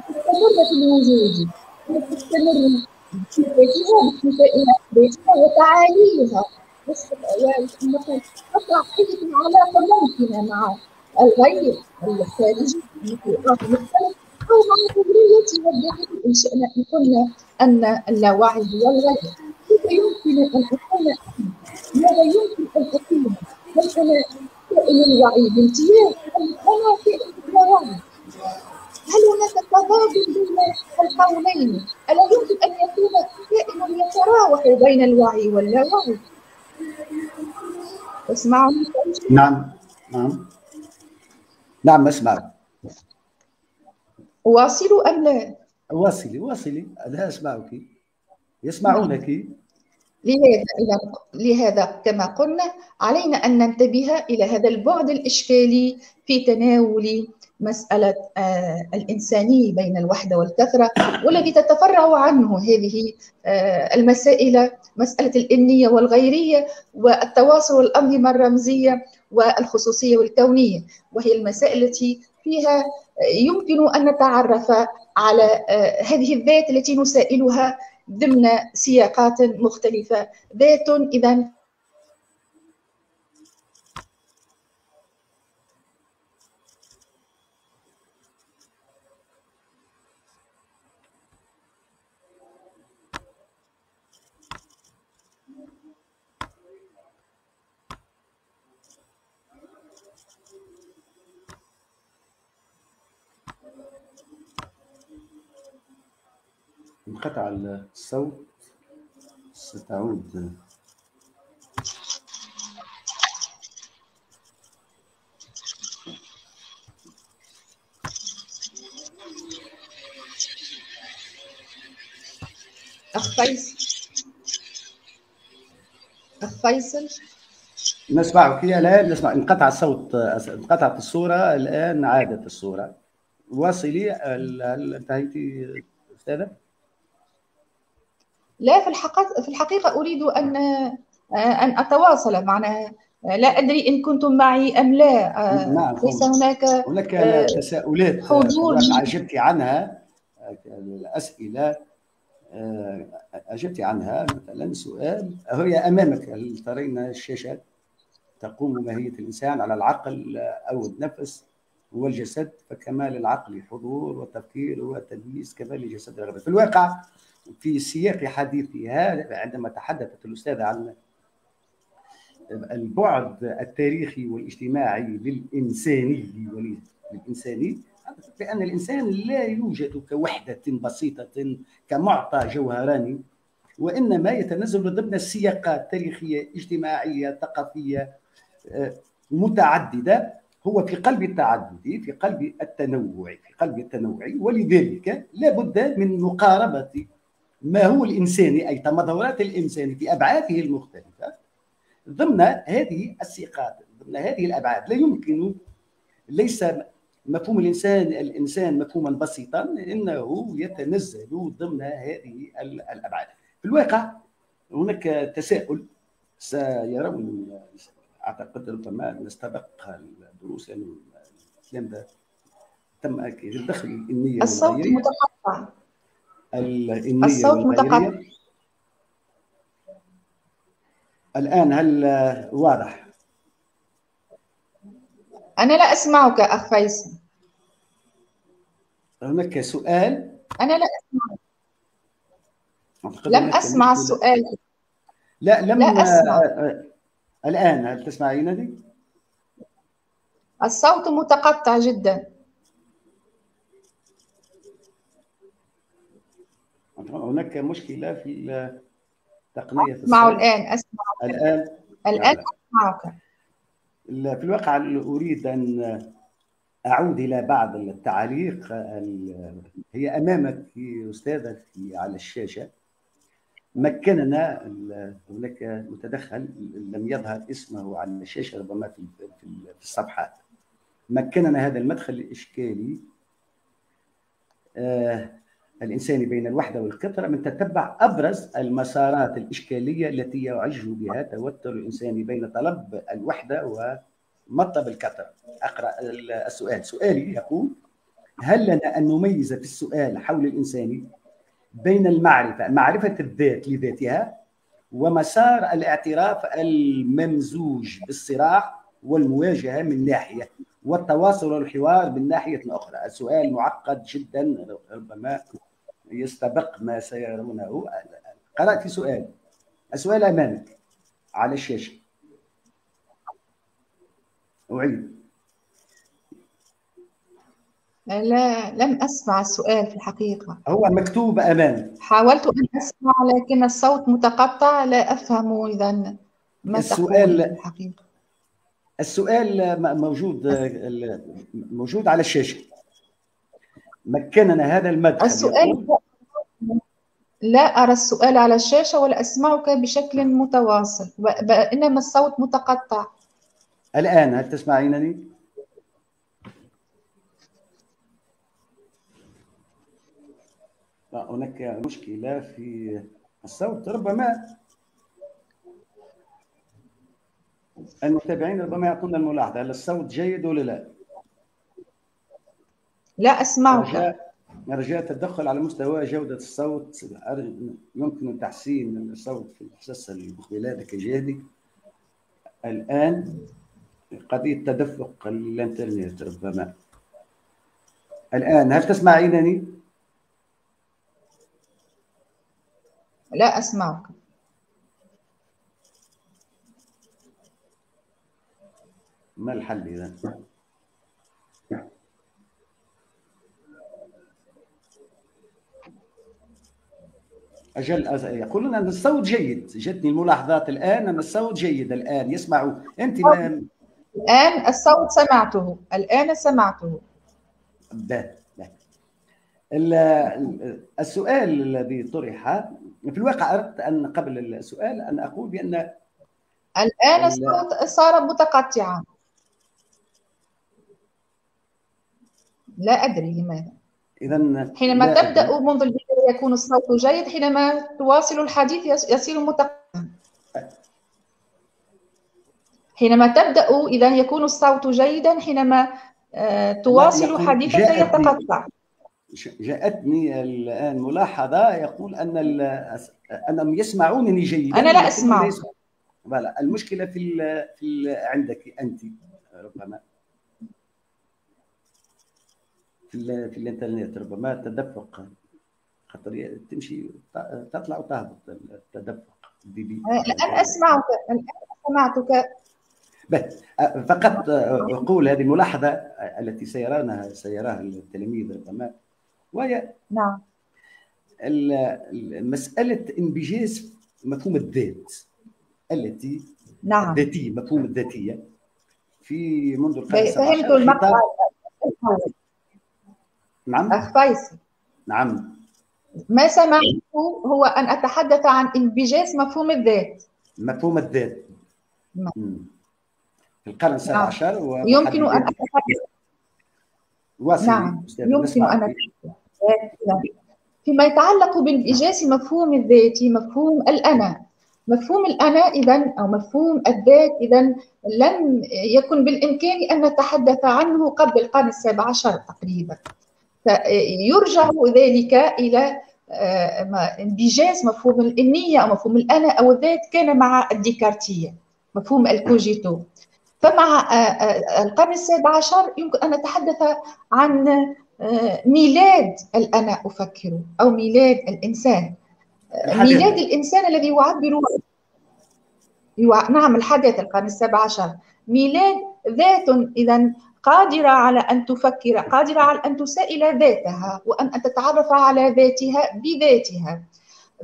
تستمر في الوجود أن تستمر في ذاتها بذاتها وتعاليها تقع أي علاقة ممكنة مع الغير الخارجي آخر مختلف أو مع حريتها الداخلية إن شئنا إن كنا أن اللاوعي هو الغيب كيف يمكن أن أكون ماذا يمكن أن أكون هل أنا كائن الوعي بامتياز أم أنا كائن اللاوعي هل هناك تضاد بين القولين ألا يمكن أن يكون كائن يتراوح بين الوعي واللاوعي تسمعني نعم نعم. نعم اسمع. أواصل أم لا؟ واصلي واصلي. لا أسمعك. يسمعونك. لهذا لهذا كما قلنا علينا أن ننتبه إلى هذا البعد الإشكالي في تناول مسألة آه، الإنساني بين الوحدة والكثرة والذي تتفرع عنه هذه آه، المسائل مسألة الإنية والغيرية والتواصل والأنظمة الرمزية والخصوصية والكونية وهي المسائل التي فيها يمكن أن نتعرف على آه، هذه الذات التي نسائلها ضمن سياقات مختلفة. ذات إذا انقطع الصوت ستعود. أخ فيصل. أخ فيصل. نسمعك الآن نسمع. انقطع الصوت انقطعت الصورة. الآن عادت الصورة. واصلي. هل هل انتهيت أستاذة؟ لا في الحقيقة في الحقيقة أريد أن أن أتواصل معنا. لا أدري إن كنتم معي أم لا. نعم ليس هناك هناك آه، تساؤلات حضور. أجبت عنها الأسئلة آه، أجبت عنها. مثلا سؤال هي أمامك هل ترين الشاشة تقوم ماهية الإنسان على العقل أو النفس والجسد؟ فكمال العقل حضور والتفكير والتدليس كذلك جسد الرغبة في الواقع في سياق حديثها عندما تحدثت الأستاذة عن البعد التاريخي والاجتماعي للإنساني للإنساني بأن الإنسان لا يوجد كوحدة بسيطة كمعطى جوهراني وإنما يتنزل ضمن السياقات تاريخية اجتماعية ثقافية متعددة هو في قلب التعدد في قلب التنوع في قلب التنوع ولذلك لا بد من مقاربة ما هو الإنساني أي تمظهرات الإنسان في أبعاده المختلفة ضمن هذه السياقات ضمن هذه الأبعاد. لا يمكن ليس مفهوم الإنسان الإنسان مفهوما بسيطا إنه يتنزل ضمن هذه الأبعاد. في الواقع هناك تساؤل سيرون أعتقد ربما نستبق الدروس لأنه الكلام ده تم غير دخل النيه الصوت. متقطع. النيه الصوت. متقطع. الآن هل واضح؟ أنا لا أسمعك أخ فيصل هناك سؤال أنا لا أسمع لم أسمع. السؤال لا لم لا أسمع. آه، آه، الآن هل تسمعينني؟ الصوت متقطع جدا هناك مشكلة في تقنية الصوت الآن أسمع الآن. الآن لا. أسمعك. في الواقع أريد أن أعود إلى بعض التعاليق. ال- هي أمامك أستاذة في على الشاشة. مكننا هناك متدخل لم يظهر اسمه على الشاشة ربما في في الصفحات. مكننا هذا المدخل الإشكالي. آه، الإنساني بين الوحدة والكثرة من تتبع أبرز المسارات الإشكالية التي يعج بها توتر الإنسان بين طلب الوحدة ومطلب الكثرة. أقرأ السؤال. سؤالي يقول هل لنا أن نميز في السؤال حول الإنسان بين المعرفة معرفة الذات لذاتها ومسار الاعتراف الممزوج بالصراع والمواجهة من ناحية والتواصل والحوار من ناحية أخرى؟ السؤال معقد جدا ربما يستبق ما سيرونه. قرأت سؤال. السؤال أمامك. على الشاشة. أعيد. لا لم أسمع السؤال في الحقيقة. هو مكتوب أمامي حاولت أن أسمع لكن الصوت متقطع. لا أفهم إذا ما السؤال الحقيقة. السؤال موجود موجود على الشاشة. مكننا هذا المدخل السؤال لا أرى السؤال على الشاشة ولا أسمعك بشكل متواصل إنما الصوت متقطع الآن هل تسمعينني؟ لا هناك مشكلة في الصوت ربما المتابعين ربما يعطونا الملاحظة هل الصوت جيد ولا لا؟ لا أسمعك. رجاء التدخل على مستوى جودة الصوت. يمكن تحسين الصوت في الحصص المقبلة كجهدي الآن قضية تدفق الإنترنت ربما. الآن هل تسمعينني؟ لا أسمعك. ما الحل إذا؟ أجل يقولون أن الصوت جيد. جتني الملاحظات الآن أن الصوت جيد. الآن يسمعوا أنت ما... الآن الصوت سمعته. الآن سمعته. باه السؤال الذي طرح في الواقع أردت أن قبل السؤال أن أقول بأن الآن الصوت صار متقطعا. لا أدري لماذا. إذا حينما تبدأ منذ البداية. يكون الصوت جيد حينما تواصل الحديث يصير متقطعا. حينما تبدأ إذا يكون الصوت جيدا حينما تواصل حديثك يتقطع جاءتني الآن ملاحظة يقول أن انهم يسمعونني جيدا أنا لا أسمع. لا المشكلة في ال في ال عندك أنت ربما. في ال في الإنترنت ربما التدفق خاطر تمشي تطلع وتهبط التدفق دي بي الآن أسمعك الآن سمعتك. فقط أقول هذه الملاحظه التي سيراها سيراها التلاميذ ربما وهي نعم. مسألة انبجاز مفهوم الذات التي نعم. الذاتية مفهوم الذاتية في منذ القرن فهمت المقطع. نعم؟ أخ فيصل نعم. ما سمعته هو أن أتحدث عن انبجاز مفهوم الذات. مفهوم الذات. نعم. في القرن السابع عشر يمكن أن أتحدث. نعم يمكن أن فيما يتعلق بانبجاس مفهوم الذاتي مفهوم الأنا. مفهوم الأنا إذا أو مفهوم الذات إذا لم يكن بالإمكان أن نتحدث عنه قبل القرن السابع عشر تقريبا. فيرجع ذلك إلى انبجاس مفهوم الإنية أو مفهوم الأنا أو الذات كان مع الديكارتية مفهوم الكوجيتو. فمع القرن السابع عشر يمكن أن نتحدث عن ميلاد الأنا أفكر أو ميلاد الإنسان. ميلاد الإنسان الذي يعبر نعم الحدث القرن السابع عشر. ميلاد ذات إذا قادرة على أن تفكر قادرة على أن تسائل ذاتها وأن تتعرف على ذاتها بذاتها.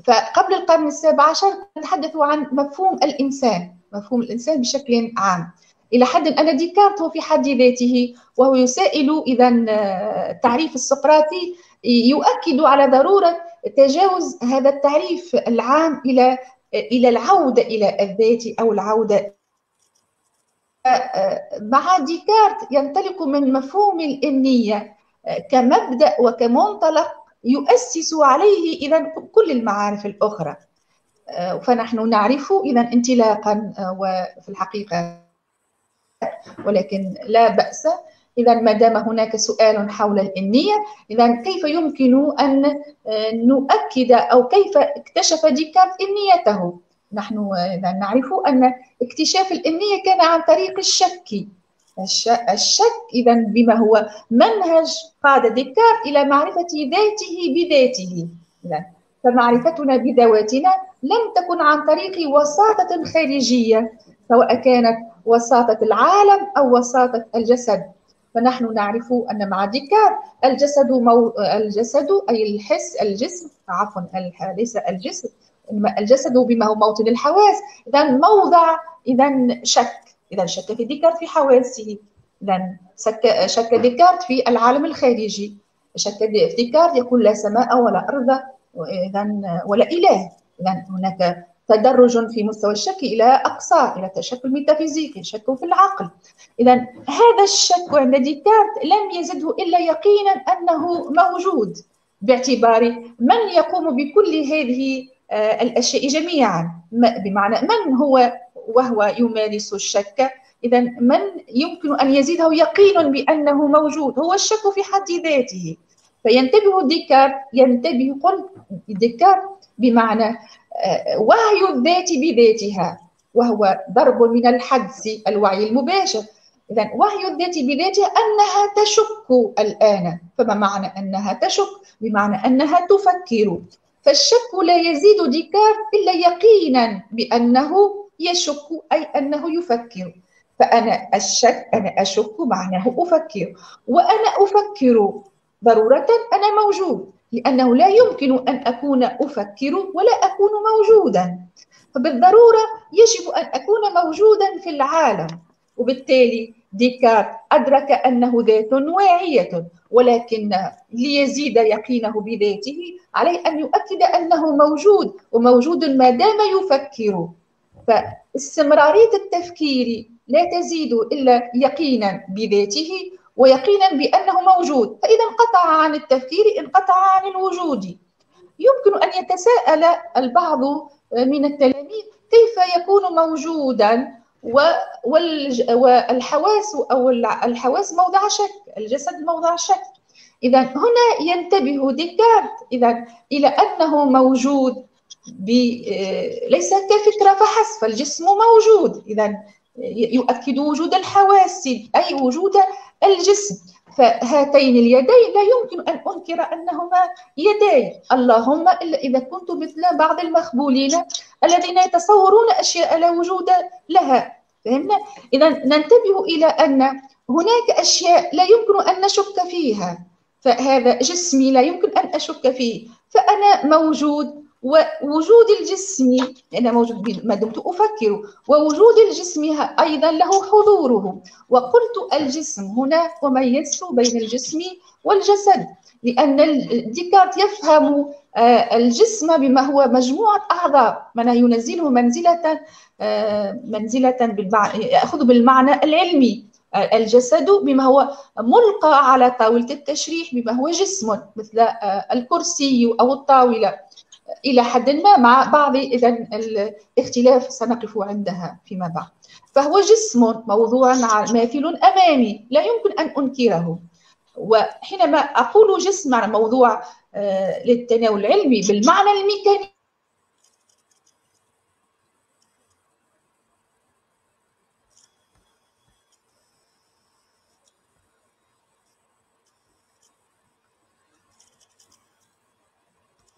فقبل القرن السابع عشر نتحدث عن مفهوم الإنسان مفهوم الإنسان بشكل عام. إلى حد أن ديكارت هو في حد ذاته وهو يسائل إذا التعريف السقراطي يؤكد على ضرورة تجاوز هذا التعريف العام إلى إلى العودة إلى الذات أو العودة مع ديكارت ينطلق من مفهوم الإنية كمبدأ وكمنطلق يؤسس عليه إذا كل المعارف الأخرى. فنحن نعرف إذا انطلاقا وفي الحقيقة ولكن لا بأس. إذا ما دام هناك سؤال حول الإنية إذا كيف يمكن أن نؤكد أو كيف اكتشف ديكارت إنيته؟ نحن نعرف أن اكتشاف الإنية كان عن طريق الشك. الشك إذا بما هو منهج قاد ديكارت إلى معرفة ذاته بذاته. إذا فمعرفتنا بذواتنا لم تكن عن طريق وساطة خارجية سواء كانت وساطة العالم أو وساطة الجسد. فنحن نعرف أن مع ديكارت الجسد مو... الجسد أي الحس الجسم عفوا ليس الجسم الجسد بما هو موطن الحواس إذا موضع إذا شك. إذا شك في ديكارت في حواسه إذا شك, ديكارت في العالم الخارجي. شك ديكارت يقول لا سماء ولا أرض إذا ولا إله. إذا هناك تدرج في مستوى الشك إلى أقصى إلى الشك الميتافيزيقي شك في العقل. اذا هذا الشك عند ديكارت لم يزده إلا يقينا أنه موجود. باعتبار من يقوم بكل هذه آه، الأشياء جميعا. بمعنى من هو وهو يمارس الشك؟ اذا من يمكن أن يزيده يقين بأنه موجود هو الشك في حد ذاته. فينتبه ديكارت ينتبه قلت ديكارت بمعنى آه، وعي الذات بذاتها وهو ضرب من الحدس الوعي المباشر. إذا وعي الذات بذاتها أنها تشك الآن. فما معنى أنها تشك؟ بمعنى أنها تفكر. فالشك لا يزيد ديكارت إلا يقينا بأنه يشك أي أنه يفكر. فأنا الشك أنا أشك معناه أفكر. وأنا أفكر ضرورة أنا موجود لأنه لا يمكن أن أكون أفكر ولا أكون موجودا. فبالضرورة يجب أن أكون موجودا في العالم. وبالتالي ديكارت أدرك أنه ذات واعية ولكن ليزيد يقينه بذاته عليه أن يؤكد أنه موجود وموجود ما دام يفكر. فاستمرارية التفكير لا تزيد إلا يقينا بذاته ويقينا بأنه موجود. فإذا انقطع عن التفكير انقطع عن الوجود. يمكن أن يتساءل البعض من التلاميذ كيف يكون موجودا؟ والحواس أو الحواس موضع شك الجسد موضع شك. إذا هنا ينتبه ديكارت. إذا إلى أنه موجود ليس كفكرة فحسب فالجسم موجود. إذا يؤكد وجود الحواس أي وجود الجسم. فهاتين اليدين لا يمكن أن أنكر أنهما يداي اللهم إلا إذا كنت مثل بعض المخبولين الذين يتصورون أشياء لا وجود لها. فهمنا؟ إذا ننتبه إلى أن هناك أشياء لا يمكن أن نشك فيها. فهذا جسمي لا يمكن أن أشك فيه. فأنا موجود ووجود الجسم أنا موجود ما دمت أفكر. ووجود الجسم أيضا له حضوره. وقلت الجسم هنا وميزت بين الجسم والجسد لأن ديكارت يفهم الجسم بما هو مجموعة أعضاء من ينزله منزلة آه، منزلة يأخذ بالمعنى العلمي. آه، الجسد بما هو ملقى على طاولة التشريح بما هو جسم مثل الكرسي أو الطاولة. إلى حد ما مع بعض اذا الاختلاف سنقف عندها فيما بعد. فهو جسم موضوع ماثل أمامي لا يمكن أن أنكره. وحينما أقول جسم موضوع آه، للتناول العلمي بالمعنى الميكانيكي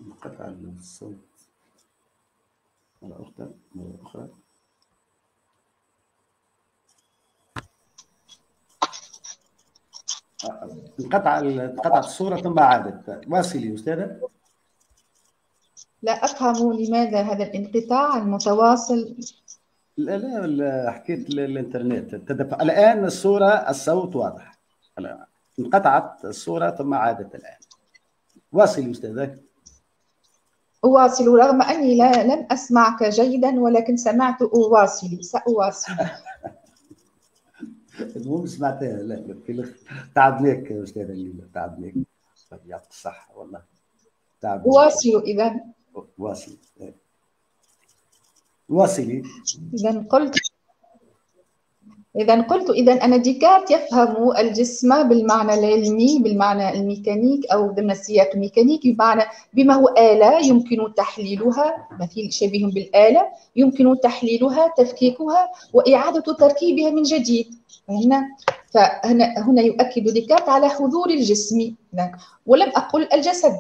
انقطع الصوت. مرة أخرى مرة أخرى. انقطع انقطعت الصورة ثم عادت. واصلي أستاذة. لا أفهم لماذا هذا الانقطاع المتواصل. لا لا حكيت الانترنت تدفع. الآن الصورة الصوت واضح. انقطعت الصورة ثم عادت الآن. واصلي أستاذة. أواصل رغم أني لا لم أسمعك جيدا ولكن سمعت أواصل. سأواصل. المهم سمعتها لا في تعبناك يا أستاذة ليلى تعبناك يعطيك الصحة والله تعبناك أواصل إذا واصل واصلي إذا قلت إذا قلت إذا أن ديكارت يفهم الجسم بالمعنى العلمي بالمعنى الميكانيك أو ضمن السياق الميكانيكي بمعنى بما هو آلة يمكن تحليلها مثيل شبيه بالآلة يمكن تحليلها تفكيكها وإعادة تركيبها من جديد. فهنا فهنا هنا يؤكد ديكارت على حضور الجسم. ولم أقل الجسد.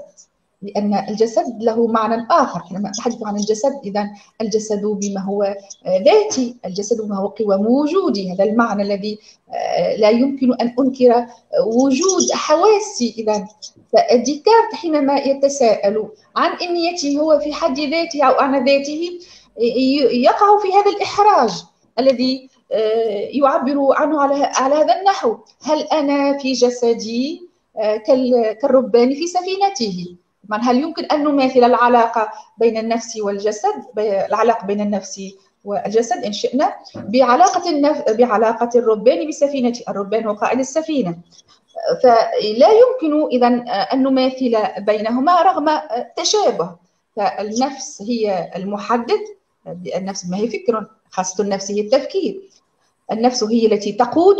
لأن الجسد له معنى آخر. حينما أتحدث عن الجسد إذا الجسد بما هو ذاتي الجسد بما هو قوى وجودي هذا المعنى الذي آه، لا يمكن أن أنكر وجود حواسي. إذا فديكارت حينما يتساءل عن إنيته هو في حد ذاته أو عن ذاته يقع في هذا الإحراج الذي آه، يعبر عنه على هذا النحو. هل أنا في جسدي آه، كالربان في سفينته؟ هل يمكن أن نماثل العلاقة بين النفس والجسد؟ العلاقة بين النفس والجسد إن شئنا. بعلاقة النف... بعلاقة الربان بسفينة. الربان هو قائد السفينة. فلا يمكن إذا أن نماثل بينهما رغم التشابه فالنفس هي المحدد. النفس ما هي فكر خاصة النفس هي التفكير. النفس هي التي تقود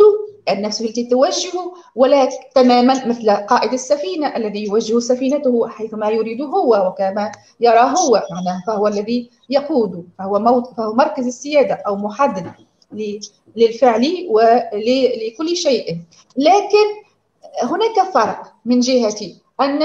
النفس التي توجه ولا تماما مثل قائد السفينة الذي يوجه سفينته حيث ما يريد هو وكما يرى هو معناه فهو الذي يقود فهو موت فهو مركز السيادة أو محدد للفعل ولكل شيء. لكن هناك فرق من جهة أن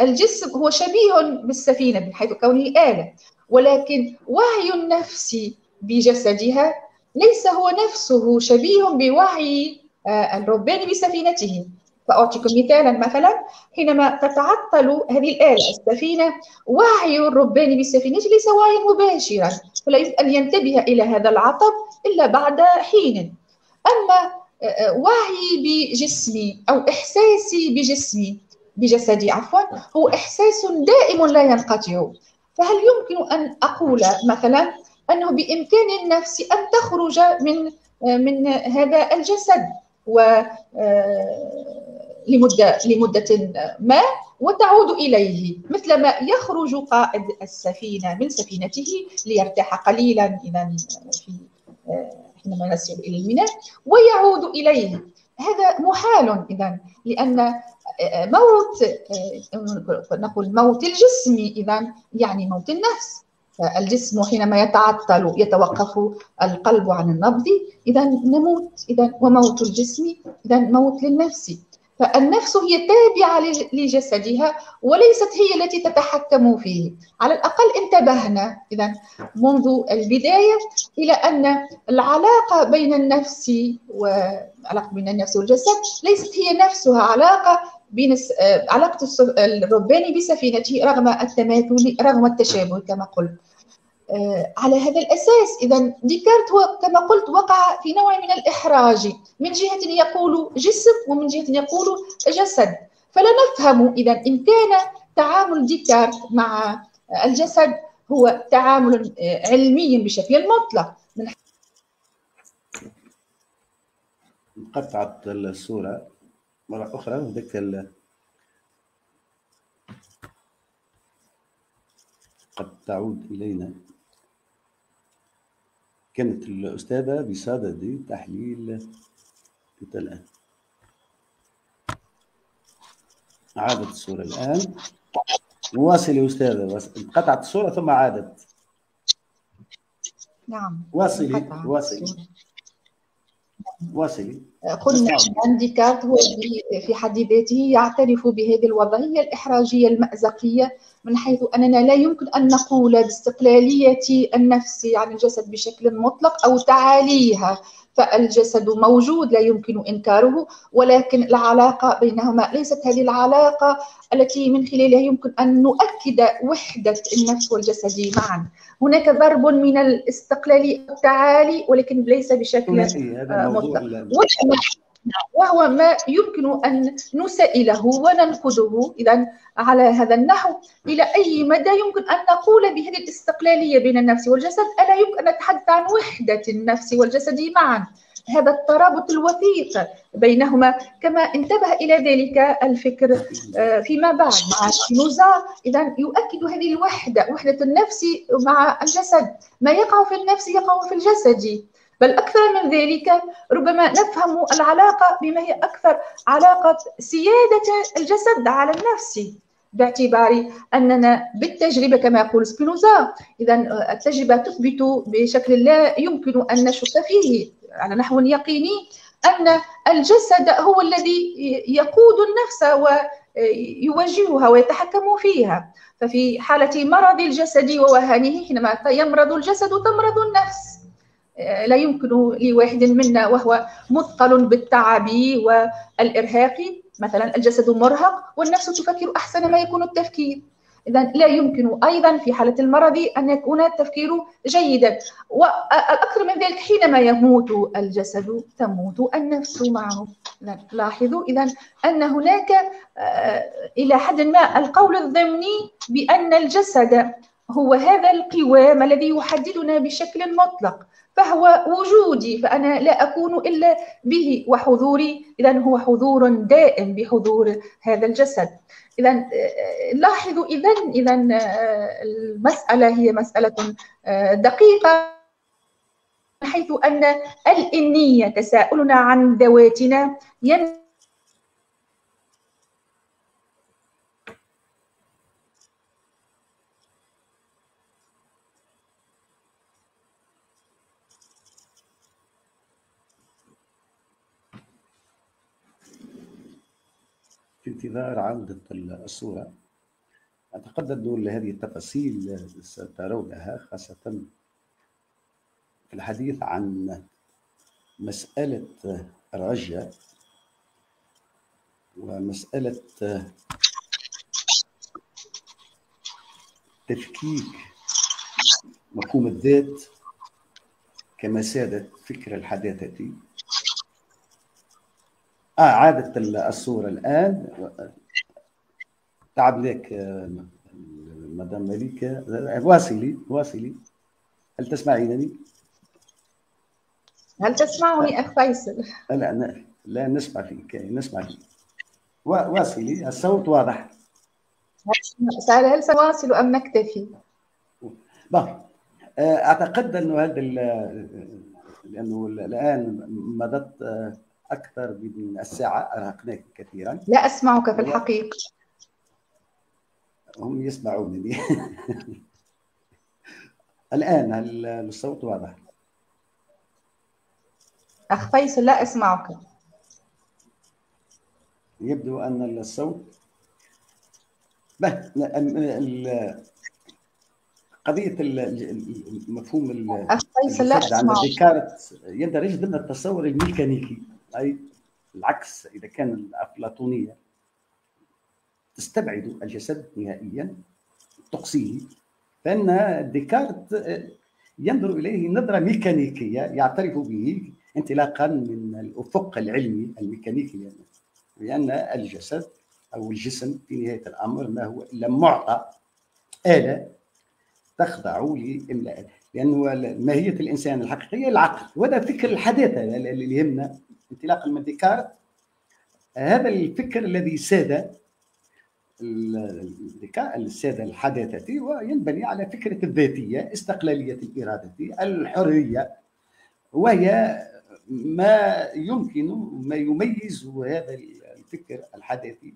الجسم هو شبيه بالسفينة من حيث كونه آلة ولكن وعي النفس بجسدها ليس هو نفسه شبيه بوعي آه، الربان بسفينته. فأعطيكم مثالا مثلا حينما تتعطل هذه الآلة السفينة وعي الربان بالسفينة ليس وعيا مباشرا فلا يمكن أن ينتبه إلى هذا العطب إلا بعد حين. أما آه، آه، وعي بجسمي أو إحساسي بجسمي بجسدي عفوا هو إحساس دائم لا ينقطع. فهل يمكن أن أقول مثلا أنه بإمكان النفس أن تخرج من من هذا الجسد و آه، لمدة لمدة ما وتعود إليه مثلما يخرج قائد السفينة من سفينته ليرتاح قليلا اذا في آه، حينما نسير إلى الميناء ويعود إليه. هذا محال اذا لأن آه، موت نقول موت الجسم اذا يعني موت النفس. الجسم حينما يتعطل يتوقف القلب عن النبض إذا نموت إذا وموت الجسم إذا موت للنفس. فالنفس هي تابعة لجسدها وليست هي التي تتحكم فيه. على الأقل انتبهنا إذا منذ البداية إلى أن العلاقة بين النفس وعلاقه بين النفس والجسد ليست هي نفسها. علاقة بين علاقة الرباني بسفينته رغم التماثل رغم التشابه كما قلت. على هذا الأساس. اذا ديكارت هو كما قلت وقع في نوع من الإحراج من جهة يقول جسم ومن جهة يقول جسد. فلا نفهم اذا إن كان تعامل ديكارت مع الجسد هو تعامل آه، علمي بشكل مطلق. من قطعت الصورة مرة أخرى ذاك قد تعود إلينا. كانت الأستاذة بصدد تحليل الآن. عادت الصورة الآن. واصلي أستاذة انقطعت الصورة ثم عادت. نعم. واصلي واصلي. واصلي. قلنا أن ديكارت هو في حد ذاته يعترف بهذه الوضعية الإحراجية المأزقية من حيث أننا لا يمكن أن نقول باستقلالية النفس عن الجسد بشكل مطلق أو تعاليها فالجسد موجود لا يمكن إنكاره ولكن العلاقة بينهما ليست هذه العلاقة التي من خلالها يمكن أن نؤكد وحدة النفس والجسد معا. هناك ضرب من الاستقلالية والتعالي ولكن ليس بشكل مطلق. وهو ما يمكن أن نسائله وننقده إذا على هذا النحو. إلى أي مدى يمكن أن نقول بهذه الاستقلالية بين النفس والجسد؟ ألا يمكن أن نتحدث عن وحدة النفس والجسد معا؟ هذا الترابط الوثيق بينهما. كما انتبه إلى ذلك الفكر آه، فيما بعد مع شينوزا. اذا يؤكد هذه الوحدة وحدة النفس مع الجسد. ما يقع في النفس يقع في الجسد. بل أكثر من ذلك ربما نفهم العلاقة بما هي أكثر علاقة سيادة الجسد على النفس باعتبار أننا بالتجربة كما يقول سبينوزا إذا التجربة تثبت بشكل لا يمكن أن نشك فيه. على نحو يقيني أن الجسد هو الذي يقود النفس ويوجهها ويتحكم فيها. ففي حالة مرض الجسد ووهانه حينما يمرض الجسد تمرض النفس. لا يمكن لواحد منا وهو مثقل بالتعب والإرهاق. مثلا الجسد مرهق والنفس تفكر أحسن ما يكون التفكير. إذا لا يمكن أيضا في حالة المرض أن يكون التفكير جيدا. والأكثر من ذلك حينما يموت الجسد تموت النفس معه. لاحظوا إذا أن هناك آه، إلى حد ما القول الضمني بأن الجسد هو هذا القوام الذي يحددنا بشكل مطلق. فهو وجودي فأنا لا أكون إلا به وحضوري. إذا هو حضور دائم بحضور هذا الجسد. إذا آه، لاحظوا إذا إذا آه، المسألة هي مسألة آه، دقيقة حيث أن الإنية تساؤلنا عن ذواتنا انتظار عودة الصورة. أعتقد أن هذه التفاصيل سترونها خاصة في الحديث عن مسألة الرجة ومسألة تفكيك مفهوم الذات كما سادت فكر الحداثة. آه عادت الصورة الآن تعب لك آه، مدام مليكة واصلي واصلي هل تسمعينني؟ هل تسمعني أخ فيصل؟ لا لا نسمع فيك نسمع فيك واصلي الصوت واضح هل سنواصل أم نكتفي؟ آه، أعتقد انه هذا لأنه الآن مضت أكثر من الساعة. أرهقناك كثيرا. لا أسمعك في الحقيقة. هم يسمعونني الآن هل الصوت واضح؟ أخ فيصل لا أسمعك. يبدو أن الصوت قضية المفهوم أخ فيصل لا ديكارت يندرج ضمن التصور الميكانيكي. أي العكس إذا كان الأفلاطونية تستبعد الجسد نهائيا تقصيه فإن ديكارت ينظر إليه نظرة ميكانيكية يعترف به انطلاقا من الأفق العلمي الميكانيكي لأن الجسد أو الجسم في نهاية الأمر ما هو إلا معطى آلة تخضع لأنه ماهية الإنسان الحقيقية العقل. وهذا فكر الحداثة اللي يهمنا انطلاقا من ديكارت هذا الفكر الذي ساد الساده الحداثه وينبني على فكرة الذاتية استقلالية الإرادة الحرية. وهي ما يمكن ما يميز هذا الفكر الحداثي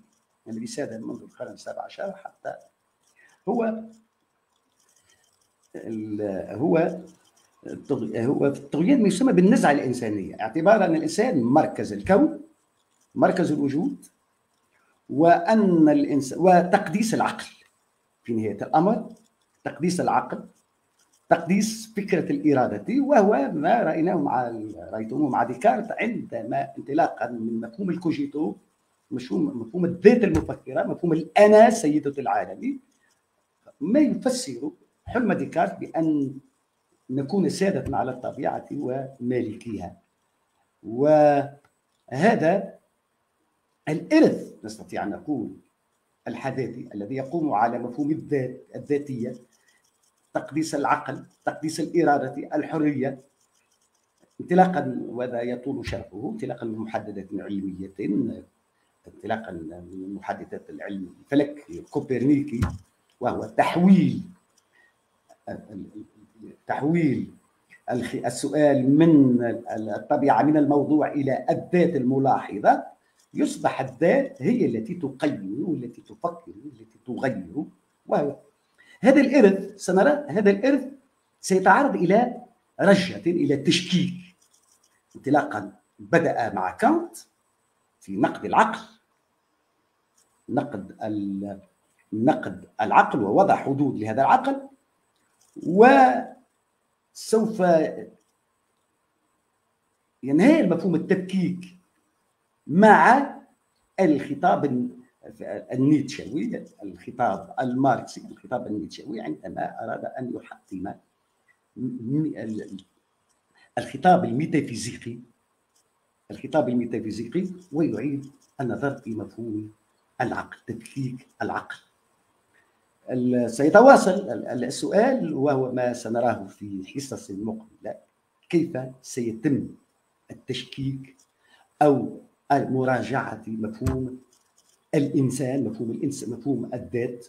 الذي ساد منذ القرن السابع عشر حتى هو هو هو الطغيان ما يسمى بالنزعة الإنسانية اعتبارا ان الإنسان مركز الكون مركز الوجود وأن الانسان وتقديس العقل في نهاية الأمر تقديس العقل تقديس فكرة الإرادة وهو ما رأيناه مع رايتموه مع ديكارت عندما انطلاقا من مفهوم الكوجيتو مفهوم مفهوم الذات المفكرة مفهوم الأنا سيدة العالم ما يفسر حلم ديكارت بأن نكون سادة على الطبيعة ومالكيها. وهذا الإرث نستطيع أن نقول الحداثي الذي يقوم على مفهوم الذات الذاتية تقديس العقل تقديس الإرادة الحرية انطلاقا وهذا يطول شرحه انطلاقا من محددات علمية انطلاقا من محددات العلم الفلك كوبرنيكي وهو تحويل تحويل السؤال من الطبيعة من الموضوع إلى الذات الملاحظة يصبح الذات هي التي تقيم والتي تفكر والتي تغير. وهو هذا الإرث سنرى هذا الإرث سيتعرض إلى رجة إلى تشكيك. انطلاقا بدأ مع كانت في نقد العقل. نقد نقد العقل ووضع حدود لهذا العقل. وسوف ينهي المفهوم التفكيك مع الخطاب النيتشوي الخطاب الماركسي الخطاب النيتشوي عندما أراد أن يحطم الخطاب الميتافيزيقي الخطاب الميتافيزيقي ويعيد النظر في مفهوم العقل تفكيك العقل. سيتواصل السؤال وهو ما سنراه في حصص مقبلة. كيف سيتم التشكيك أو مراجعه مفهوم الإنسان مفهوم الانس مفهوم الذات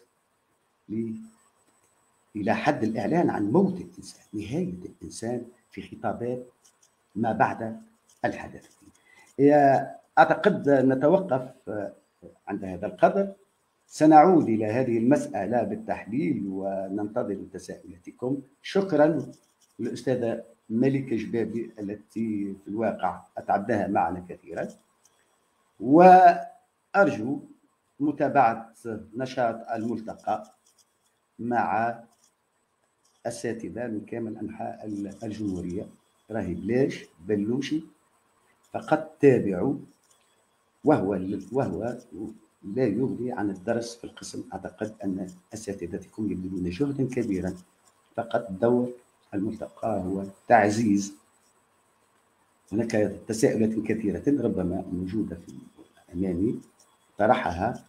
إلى حد الإعلان عن موت الإنسان نهاية الإنسان في خطابات ما بعد الحدث. أعتقد نتوقف عند هذا القدر. سنعود إلى هذه المسألة بالتحليل وننتظر تساؤلاتكم. شكرا للأستاذة ملكة جبابي التي في الواقع أتعداها معنا كثيرا. وأرجو متابعة نشاط الملتقى مع أساتذة من كامل أنحاء الجمهورية راهي بلاش بلوشي. فقط تابعوا وهو وهو لا يغني عن الدرس في القسم. أعتقد أن أساتذتكم يبذلون جهدا كبيرا. فقط دور الملتقى هو تعزيز. هناك تساؤلات كثيرة ربما موجودة في أمامي. طرحها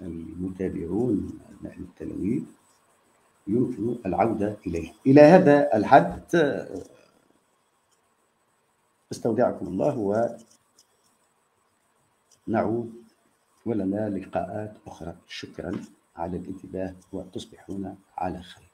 المتابعون التلاميذ. يمكن العودة إليه. إلى هذا الحد استودعكم الله ونعود ولنا لقاءات أخرى. شكرا على الانتباه وتصبحون على خير.